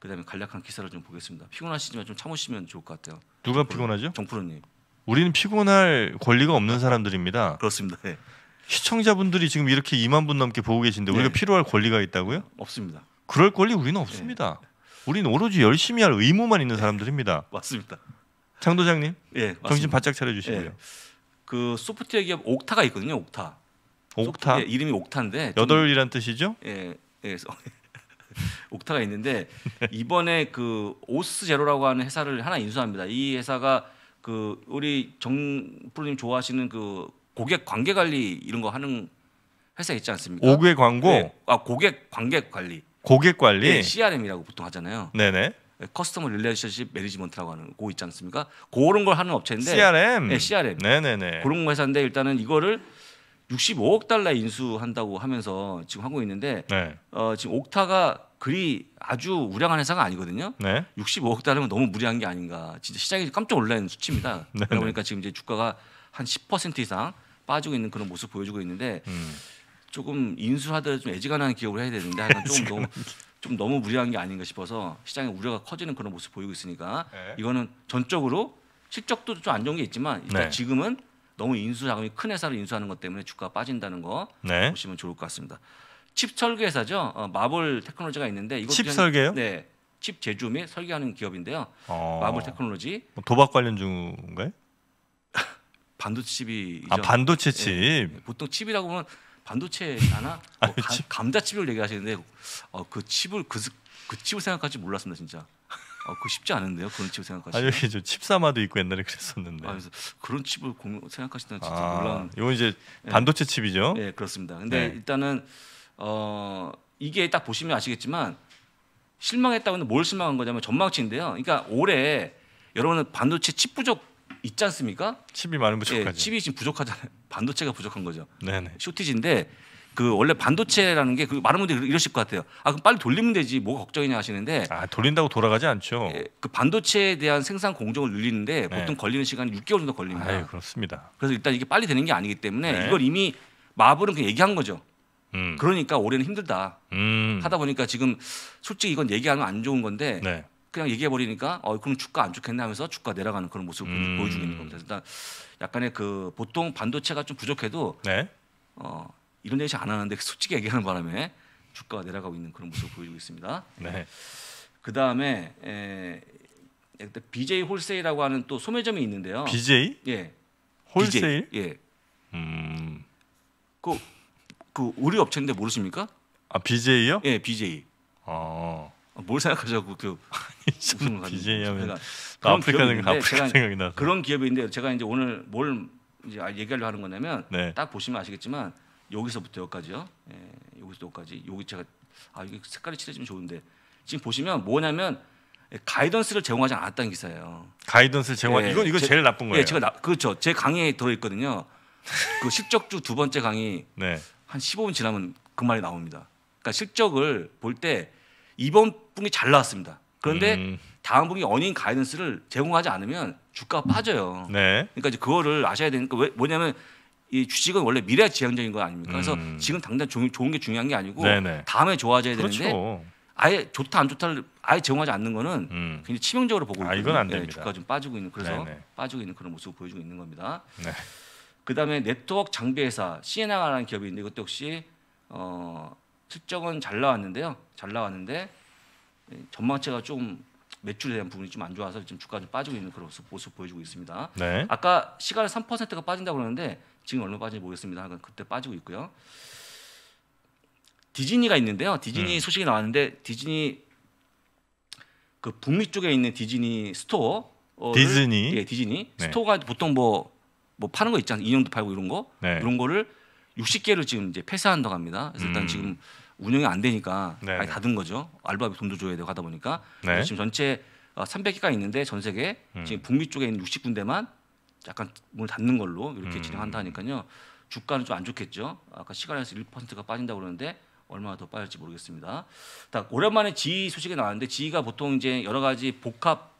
그다음에 간략한 기사를 좀 보겠습니다. 피곤하시지만 좀 참으시면 좋을 것 같아요. 누가 피곤하죠? 정프로님 우리는 피곤할 권리가 없는 사람들입니다. 그렇습니다. 네. 시청자분들이 지금 이렇게 2만 분 넘게 보고 계신데 우리가 네. 필요할 권리가 있다고요? 없습니다. 그럴 권리 우리는 없습니다. 우리는 오로지 열심히 할 의무만 있는 사람들입니다. 맞습니다. 장 도장님 예, 정신 맞습니다. 바짝 차려 주시고요. 예. 그 소프트웨어 기업 옥타가 있거든요. 옥타. 옥타 소프트웨어 이름이 옥타인데 좀- 여덟이란 뜻이죠? 예, 예. 서- 옥타가 있는데 이번에 그 오스 제로라고 하는 회사를 하나 인수합니다. 이 회사가 그 우리 정 프로님 좋아하시는 그 고객 관계 관리 이런 거 하는 회사 있지 않습니까? 오개 광고, 예. 아 고객 관계 관리. 고객 관리. 예, CRM이라고 보통 하잖아요. 네네. 예, customer relationship management라고 하는 거 있지 않습니까? 그런 걸 하는 업체인데 CRM. 예, CRM. 네네네. 그런 회사인데 일단은 이거를 65억 달러 인수한다고 하면서 지금 하고 있는데 네. 어, 지금 옥타가 그리 아주 우량한 회사가 아니거든요. 네. 65억 달러면 너무 무리한 게 아닌가. 진짜 시장이 깜짝 놀란 수치입니다. 네네. 그러다 보니까 지금 이제 주가가 한 10% 이상 빠지고 있는 그런 모습 보여주고 있는데 음. 조금 인수하더라도 좀 애지간한 기업을 해야 되는데 하여간 좀 너무 좀 너무 무리한 게 아닌가 싶어서 시장의 우려가 커지는 그런 모습 보이고 있으니까 네. 이거는 전적으로 실적도 좀 안 좋은 게 있지만 일단 네. 지금은 너무 인수 자금이 큰 회사를 인수하는 것 때문에 주가가 빠진다는 거 네. 보시면 좋을 것 같습니다. 칩 설계 회사죠. 어, 마블 테크놀로지가 있는데 이것도 칩 현- 설계요? 네. 칩 제조 및 설계하는 기업인데요. 어. 마블 테크놀로지 뭐 도박 관련 중인가요? 반도체 칩이죠. 아 반도체 칩. 예, 보통 칩이라고 보면 반도체 하나 뭐 가- 감자칩을 얘기하시는데 어, 그 칩을 그, 스- 그 칩을 생각할지 몰랐습니다 진짜. 어, 그 쉽지 않은데요 그런 칩을 생각하시. 아니 여기 저 칩사마도 있고 옛날에 그랬었는데. 아, 그래서 그런 칩을 공, 생각하시다는 진짜 아, 놀라운. 이건 이제 예. 반도체 칩이죠. 네 그렇습니다. 근데 네. 일단은 어, 이게 딱 보시면 아시겠지만 실망했다고는 뭘 실망한 거냐면 전망치인데요. 그러니까 올해 여러분은 반도체 칩 부족 있지 않습니까? 칩이 많은 예, 부족하죠. 칩이 지금 부족하잖아요. 반도체가 부족한 거죠. 네네. 쇼티지인데 그 원래 반도체라는 게 그 많은 분들이 이러실 것 같아요. 아 그럼 빨리 돌리면 되지 뭐가 걱정이냐 하시는데 아 돌린다고 돌아가지 않죠. 예, 그 반도체에 대한 생산 공정을 늘리는데 네. 보통 걸리는 시간이 6개월 정도 걸립니다. 아유 그렇습니다. 그래서 일단 이게 빨리 되는 게 아니기 때문에 네. 이걸 이미 마블은 그냥 얘기한 거죠. 음. 그러니까 올해는 힘들다 음. 하다 보니까 지금 솔직히 이건 얘기하면 안 좋은 건데 네. 그냥 얘기해 버리니까 어 그럼 주가 안 좋겠네 하면서 주가 내려가는 그런 모습을 음. 보여주고 있는 겁니다. 일단 약간의 그 보통 반도체가 좀 부족해도 네. 어 이런 얘기 잘안 하는데 솔직히 얘기하는 바람에 주가가 내려가고 있는 그런 모습을 보여주고 있습니다. 네. 그 다음에 BJ 홀세일이라고 하는 또 소매점이 있는데요. BJ 예, 홀세일? BJ. 예, 음. 그, 그 우리 업체인데 모르십니까? 아 BJ요? 예, BJ. 어. 뭘 생각하자고 그 가지고 BJ 하면 아프리카 기업이 생 있는데 아프리카 생각이 나서. 그런 기업인데 제가 이제 오늘 뭘 이제 아, 얘기하려 하는 거냐면 네. 딱 보시면 아시겠지만 여기서부터 여기까지요. 예, 여기서 여기까지 여기 제가 아 이게 색깔이 칠해지면 좋은데 지금 보시면 뭐냐면 가이던스를 제공하지 않았다는 기사예요. 가이던스를 제공한 예, 이건 이거 제- 제일 나쁜 거예요. 예, 제가 나, 그렇죠. 제 강의에 들어 있거든요. 그 실적주 두 번째 강의 네. 한 15분 지나면 그 말이 나옵니다. 그러니까 실적을 볼 때 이번 분기 잘 나왔습니다. 그런데 음, 다음 분기 어닝 가이던스를 제공하지 않으면 주가가 빠져요. 네. 그러니까 이제 그거를 아셔야 되니까 왜, 뭐냐면 이 주식은 원래 미래 지향적인 거 아닙니까? 그래서 음. 지금 당장 좋은, 좋은 게 중요한 게 아니고 네네. 다음에 좋아져야 되는데 그렇죠. 아예 좋다 안 좋다를 아예 제공하지 않는 거는 음. 굉장히 치명적으로 보고 아, 있거든요. 이건 안 예, 됩니다. 주가 좀 빠지고 있는 그래서 네네. 빠지고 있는 그런 모습을 보여주고 있는 겁니다. 네. 그다음에 네트워크 장비 회사 시에나라는 기업이 있는데 이것도 역시 어, 실적은 잘 나왔는데요. 잘 나왔는데 예, 전망치가 좀 매출에 대한 부분이 좀 안 좋아서 지금 주가 좀 빠지고 있는 그런 모습, 보여주고 있습니다. 네. 아까 시가를 3%가 빠진다고 그러는데 지금 얼마 빠진지 모르겠습니다. 그때 빠지고 있고요. 디즈니가 있는데요. 디즈니 음. 소식이 나왔는데 디즈니 그 북미 쪽에 있는 디즈니 스토어 디즈니? 예, 디즈니 네. 스토어가 보통 뭐뭐 파는 거 있잖아요. 인형도 팔고 이런 거 네. 이런 거를 60개를 지금 이제 폐쇄한다고 합니다. 그래서 일단 음. 지금 운영이 안 되니까 네, 아예 네. 닫은 거죠. 알바비 돈도 줘야 되고 하다 보니까 네. 지금 전체 300개가 있는데 전 세계 음. 지금 북미 쪽에 있는 60군데만 약간 문을 닫는 걸로 이렇게 음. 진행한다 하니까요. 주가는 좀 안 좋겠죠. 아까 시간에서 1%가 빠진다고 그러는데 얼마나 더 빠질지 모르겠습니다. 딱 오랜만에 GE 소식이 나왔는데 GE가 보통 이제 여러 가지 복합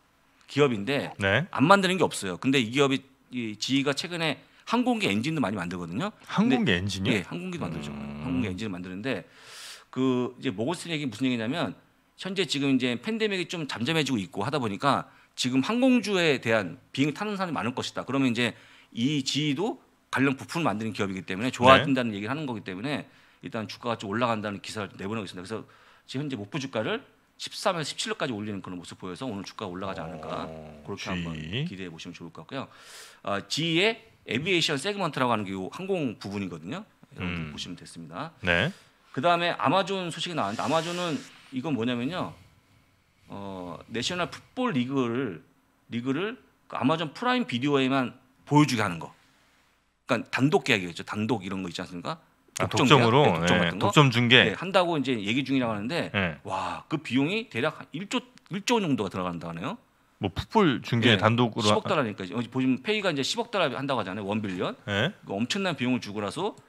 기업인데 네. 안 만드는 게 없어요. 근데 이 기업이 이 GE가 최근에 항공기 엔진도 많이 만들거든요. 항공기 엔진이요? 예, 항공기도 만들죠. 음. 항공기 엔진을 만드는데 그 이제 모거슨 얘기 무슨 얘기냐면 현재 지금 이제 팬데믹이 좀 잠잠해지고 있고 하다 보니까 지금 항공주에 대한 비행 타는 사람이 많을 것이다. 그러면 이제 이 지도 관련 부품을 만드는 기업이기 때문에 좋아진다는 얘기를 하는 거기 때문에 일단 주가가 좀 올라간다는 기사를 내보내고 있습니다. 그래서 지금 현재 목표 주가를 13에서 17로까지 올리는 그런 모습 보여서 오늘 주가가 올라가지 않을까 어, 그렇게 G. 한번 기대해 보시면 좋을 것 같고요. 어, G의 에비에이션 세그먼트라고 하는 게요 항공 부분이거든요. 여러분들 음. 보시면 됐습니다. 네. 그 다음에 아마존 소식이 나왔는데 아마존은 이건 뭐냐면요. 어, National Football League를 리그를 그 아마존 프라임 비디오에만 보여주게 하는 거. 그러니까 단독 계약이겠죠. 단독 이런 거 있지 않습니까? 아, 독점 계약? 독점으로 네, 독점 네. 독점 중계. 네, 한다고 이제 얘기 중이라고 하는데 네. 와, 그 비용이 대략 한 1조 1조 원 정도가 들어간다 하네요. 뭐 풋볼 중계 예, 단독으로 10억 달러니까 보시면 페이가 이제 10억 달러 한다고 하잖아요. one billion. 네. 그 엄청난 비용을 주고 나서 이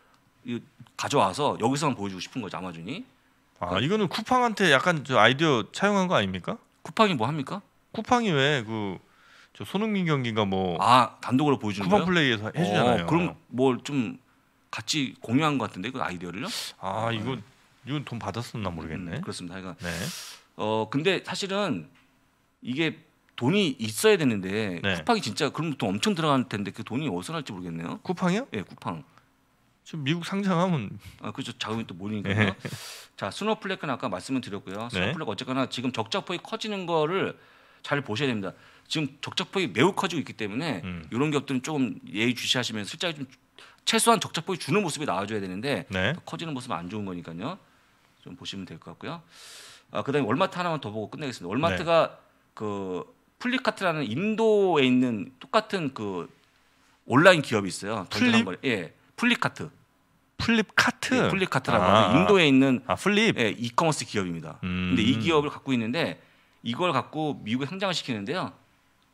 가져와서 여기서만 보여주고 싶은 거죠 아마존이. 아 이거는 쿠팡한테 약간 저 아이디어 차용한 거 아닙니까? 쿠팡이 뭐 합니까? 쿠팡이 왜 그 저 손흥민 경기가 뭐 아 단독으로 보여주는 쿠팡 거예요? 플레이에서 해주잖아요. 어, 그럼 뭘 좀 같이 공유한 것 같은데 그 아이디어를요? 아 이거 이건 돈 받았었나 모르겠네. 음, 그렇습니다. 그러니까 네. 어 근데 사실은 이게 돈이 있어야 되는데 네. 쿠팡이 진짜 그럼 돈 엄청 들어갈 텐데 그 돈이 어디서 날지 모르겠네요. 쿠팡이요? 예, 쿠팡. 지금 미국 상장하면 아, 그렇죠. 자금이 또 모이니까요. 네. 자, Snowflake은 아까 말씀을 드렸고요. 네. Snowflake 어쨌거나 지금 적자폭이 커지는 거를 잘 보셔야 됩니다. 지금 적자폭이 매우 커지고 있기 때문에 음. 이런 기업들은 조금 예의주시하시면 실적이 좀 최소한 적자폭이 주는 모습이 나와줘야 되는데 네. 더 커지는 모습은 안 좋은 거니까요. 좀 보시면 될 것 같고요. 아, 그다음에 월마트 하나만 더 보고 끝내겠습니다. 월마트가 네. 그 Flipkart라는 인도에 있는 똑같은 그 온라인 기업이 있어요. Flip? 예, Flipkart. Flipkart. 예, Flipkart라고 아. 하는 인도에 있는 아 Flip. 예, 이커머스 기업입니다. 음. 근데 이 기업을 갖고 있는데 이걸 갖고 미국에 상장을 시키는데요.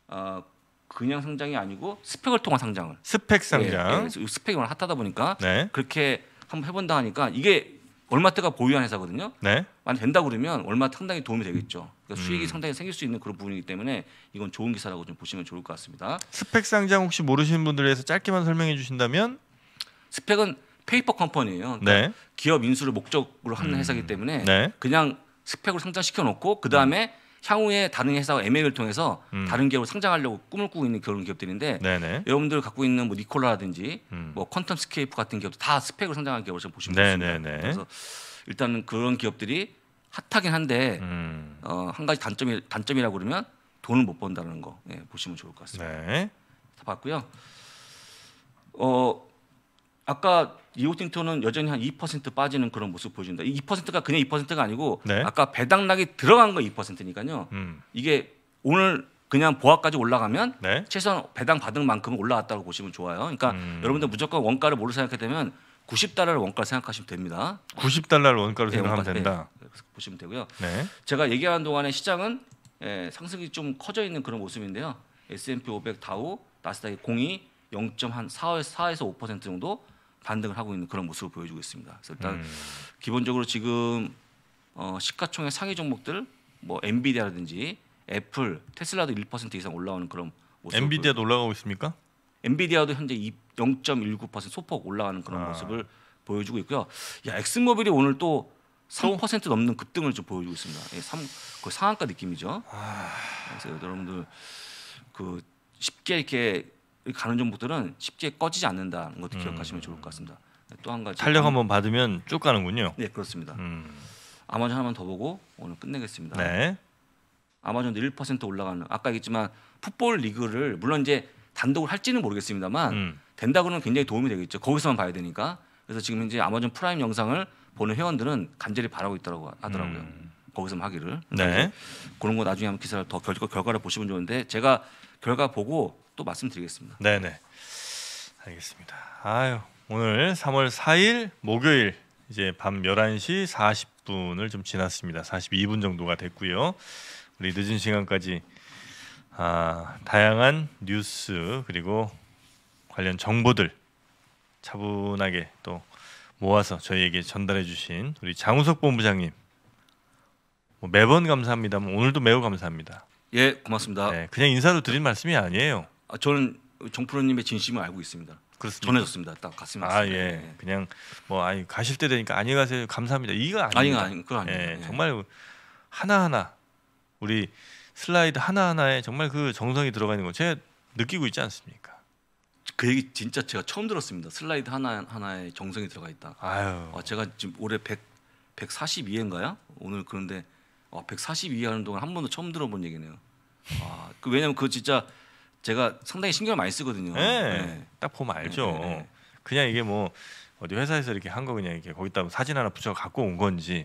어, 그냥 상장이 아니고 SPAC을 통한 상장을. 스펙 예, 예, 상장. 그래서 이 SPAC이 워낙 핫하다 보니까 네. 그렇게 한번 해본다 하니까 이게 월마트가 보유한 회사거든요. 네. 만약 된다 그러면 월마트 상당히 도움이 되겠죠. 그러니까 수익이 음. 상당히 생길 수 있는 그런 부분이기 때문에 이건 좋은 기사라고 좀 보시면 좋을 것 같습니다. SPAC 상장 혹시 모르시는 분들 위해서 짧게만 설명해 주신다면 SPAC은 페이퍼 컴퍼니예요. 그러니까 네. 기업 인수를 목적으로 하는 음. 회사이기 때문에 네. 그냥 SPAC으로 상장시켜 놓고 그 다음에 향후에 다른 회사와 M&A를 통해서 음. 다른 기업으로 상장하려고 꿈을 꾸고 있는 그런 기업들인데 네네. 여러분들 갖고 있는 뭐 니콜라라든지 음. 뭐 퀀텀 스케이프 같은 기업도 다 SPAC으로 상장한 기업을 좀 보시면 좋습니다. 네네네. 그래서 일단은 그런 기업들이 핫하긴 한데 음. 어, 한 가지 단점이 단점이라고 그러면 돈을 못 번다는 거 예, 보시면 좋을 것 같습니다. 네. 다 봤고요. 어 아까 리오틴토는 여전히 한 2% 빠지는 그런 모습 보여준다. 이 2%가 그냥 2%가 아니고 네. 아까 배당락이 들어간 거 2%니까요. 음. 이게 오늘 그냥 보합까지 올라가면 네. 최소한 배당 받은 만큼은 올라왔다고 보시면 좋아요. 그러니까 음. 여러분들 무조건 원가를 모르 생각하게 되면 90달러를 원가 생각하시면 됩니다. 90달러를 원가로 네, 생각하면 원가, 된다. 네, 보시면 되고요. 네. 제가 얘기하는 동안에 시장은 예, 상승이 좀 커져 있는 그런 모습인데요. S&P 500, 다우, 나스닥이 공이 0.4에서 4에서 5% 정도 반등을 하고 있는 그런 모습을 보여주고 있습니다. 그래서 일단 음. 기본적으로 지금 어, 시가총액 상위 종목들 뭐 엔비디아라든지 애플, 테슬라도 1% 이상 올라오는 그런 모습. 엔비디아도 올라가고 있습니까? 엔비디아도 현재 2 0.19% 소폭 올라가는 그런 아. 모습을 보여주고 있고요. 야 엑슨모빌이 오늘 또 3% 넘는 급등을 좀 보여주고 있습니다. 예, 3, 거의 상한가 느낌이죠. 아. 그래서 여러분들 그 쉽게 이렇게 가는 종목들은 쉽게 꺼지지 않는다는 것도 기억하시면 좋을 것 같습니다. 또 한 가지 탄력 한번 받으면 쭉 가는군요. 네 그렇습니다. 음. 아마존 하나만 더 보고 오늘 끝내겠습니다. 네. 아마존도 1% 올라가는 아까 얘기했지만 풋볼 리그를 물론 이제 단독을 할지는 모르겠습니다만 음. 된다 그러면 굉장히 도움이 되겠죠. 거기서만 봐야 되니까. 그래서 지금 이제 아마존 프라임 영상을 보는 회원들은 간절히 바라고 있더라고 하더라고요. 음. 거기서만 하기를. 네. 그런 거 나중에 한번 기사를 더 결과 결과를 보시면 좋은데 제가 결과 보고 또 말씀드리겠습니다. 네 네. 알겠습니다. 아유 오늘 3월 4일 목요일 이제 밤 11시 40분을 좀 지났습니다. 42분 정도가 됐고요. 우리 늦은 시간까지 아, 다양한 뉴스 그리고 관련 정보들 차분하게 또 모아서 저희에게 전달해 주신 우리 장우석 본부장님 뭐 매번 감사합니다만 오늘도 매우 감사합니다. 예, 고맙습니다. 네, 그냥 인사로 드린 말씀이 아니에요. 아, 저는 정프로님의 진심을 알고 있습니다. 그렇습니다. 전해줬습니다. 딱 갔습니다. 아 예, 그냥 뭐 아니 가실 때 되니까 안녕히 가세요. 감사합니다. 이거 아니 아닙니다. 아니 그건 아니에요. 예, 예. 정말 하나 하나 우리 슬라이드 하나 하나에 정말 그 정성이 들어가 있는 거 제가 느끼고 있지 않습니까? 그 얘기 진짜 제가 처음 들었습니다. 슬라이드 하나 하나에 정성이 들어가 있다. 아유, 아, 제가 지금 올해 100 142회인가요? 오늘 그런데 아, 142회 하는 동안 한 번도 처음 들어본 얘기네요. 아, 그 왜냐면 그 진짜 제가 상당히 신경을 많이 쓰거든요. 예, 예. 딱 보면 알죠. 예, 예, 예. 그냥 이게 뭐 어디 회사에서 이렇게 한 거 그냥 이렇게 거기다 사진 하나 붙여 갖고 온 건지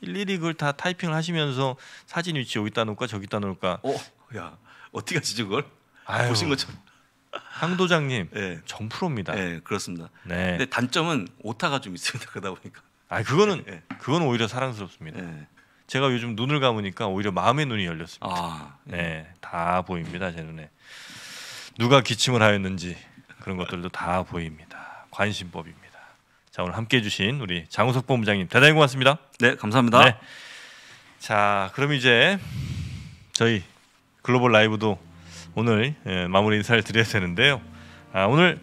일일이 그걸 다 타이핑을 하시면서 사진 위치 여기다 놓을까 저기다 놓을까. 어, 야 어떻게 하시지 그걸? 아유, 보신 것처럼. 항 도장님 예, 정프로입니다. 예, 그렇습니다. 네. 근데 단점은 오타가 좀 있습니다. 그러다 보니까. 아 그거는 예, 그건 오히려 사랑스럽습니다. 예. 제가 요즘 눈을 감으니까 오히려 마음의 눈이 열렸습니다. 아, 예. 네, 다 보입니다 제 눈에. 누가 기침을 하였는지 그런 것들도 다 보입니다. 관심법입니다. 자 오늘 함께해 주신 우리 장우석 본부장님 대단히 고맙습니다. 네, 감사합니다. 네. 자 그럼 이제 저희 글로벌 라이브도 오늘 예, 마무리 인사를 드려야 되는데요. 아, 오늘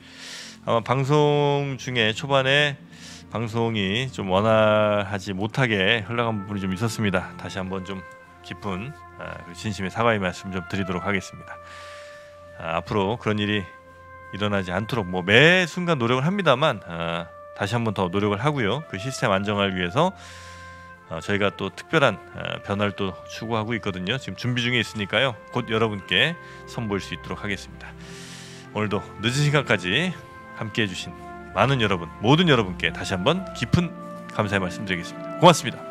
아마 방송 중에 초반에 방송이 좀 원활하지 못하게 흘러간 부분이 좀 있었습니다. 다시 한번 좀 깊은 아, 진심의 사과의 말씀 좀 드리도록 하겠습니다. 아, 앞으로 그런 일이 일어나지 않도록 뭐 매 순간 노력을 합니다만 아, 다시 한번 더 노력을 하고요. 그 시스템 안정화를 위해서 어, 저희가 또 특별한 어, 변화를 또 추구하고 있거든요. 지금 준비 중에 있으니까요. 곧 여러분께 선보일 수 있도록 하겠습니다. 오늘도 늦은 시간까지 함께해 주신 많은 여러분, 모든 여러분께 다시 한번 깊은 감사의 말씀드리겠습니다. 고맙습니다.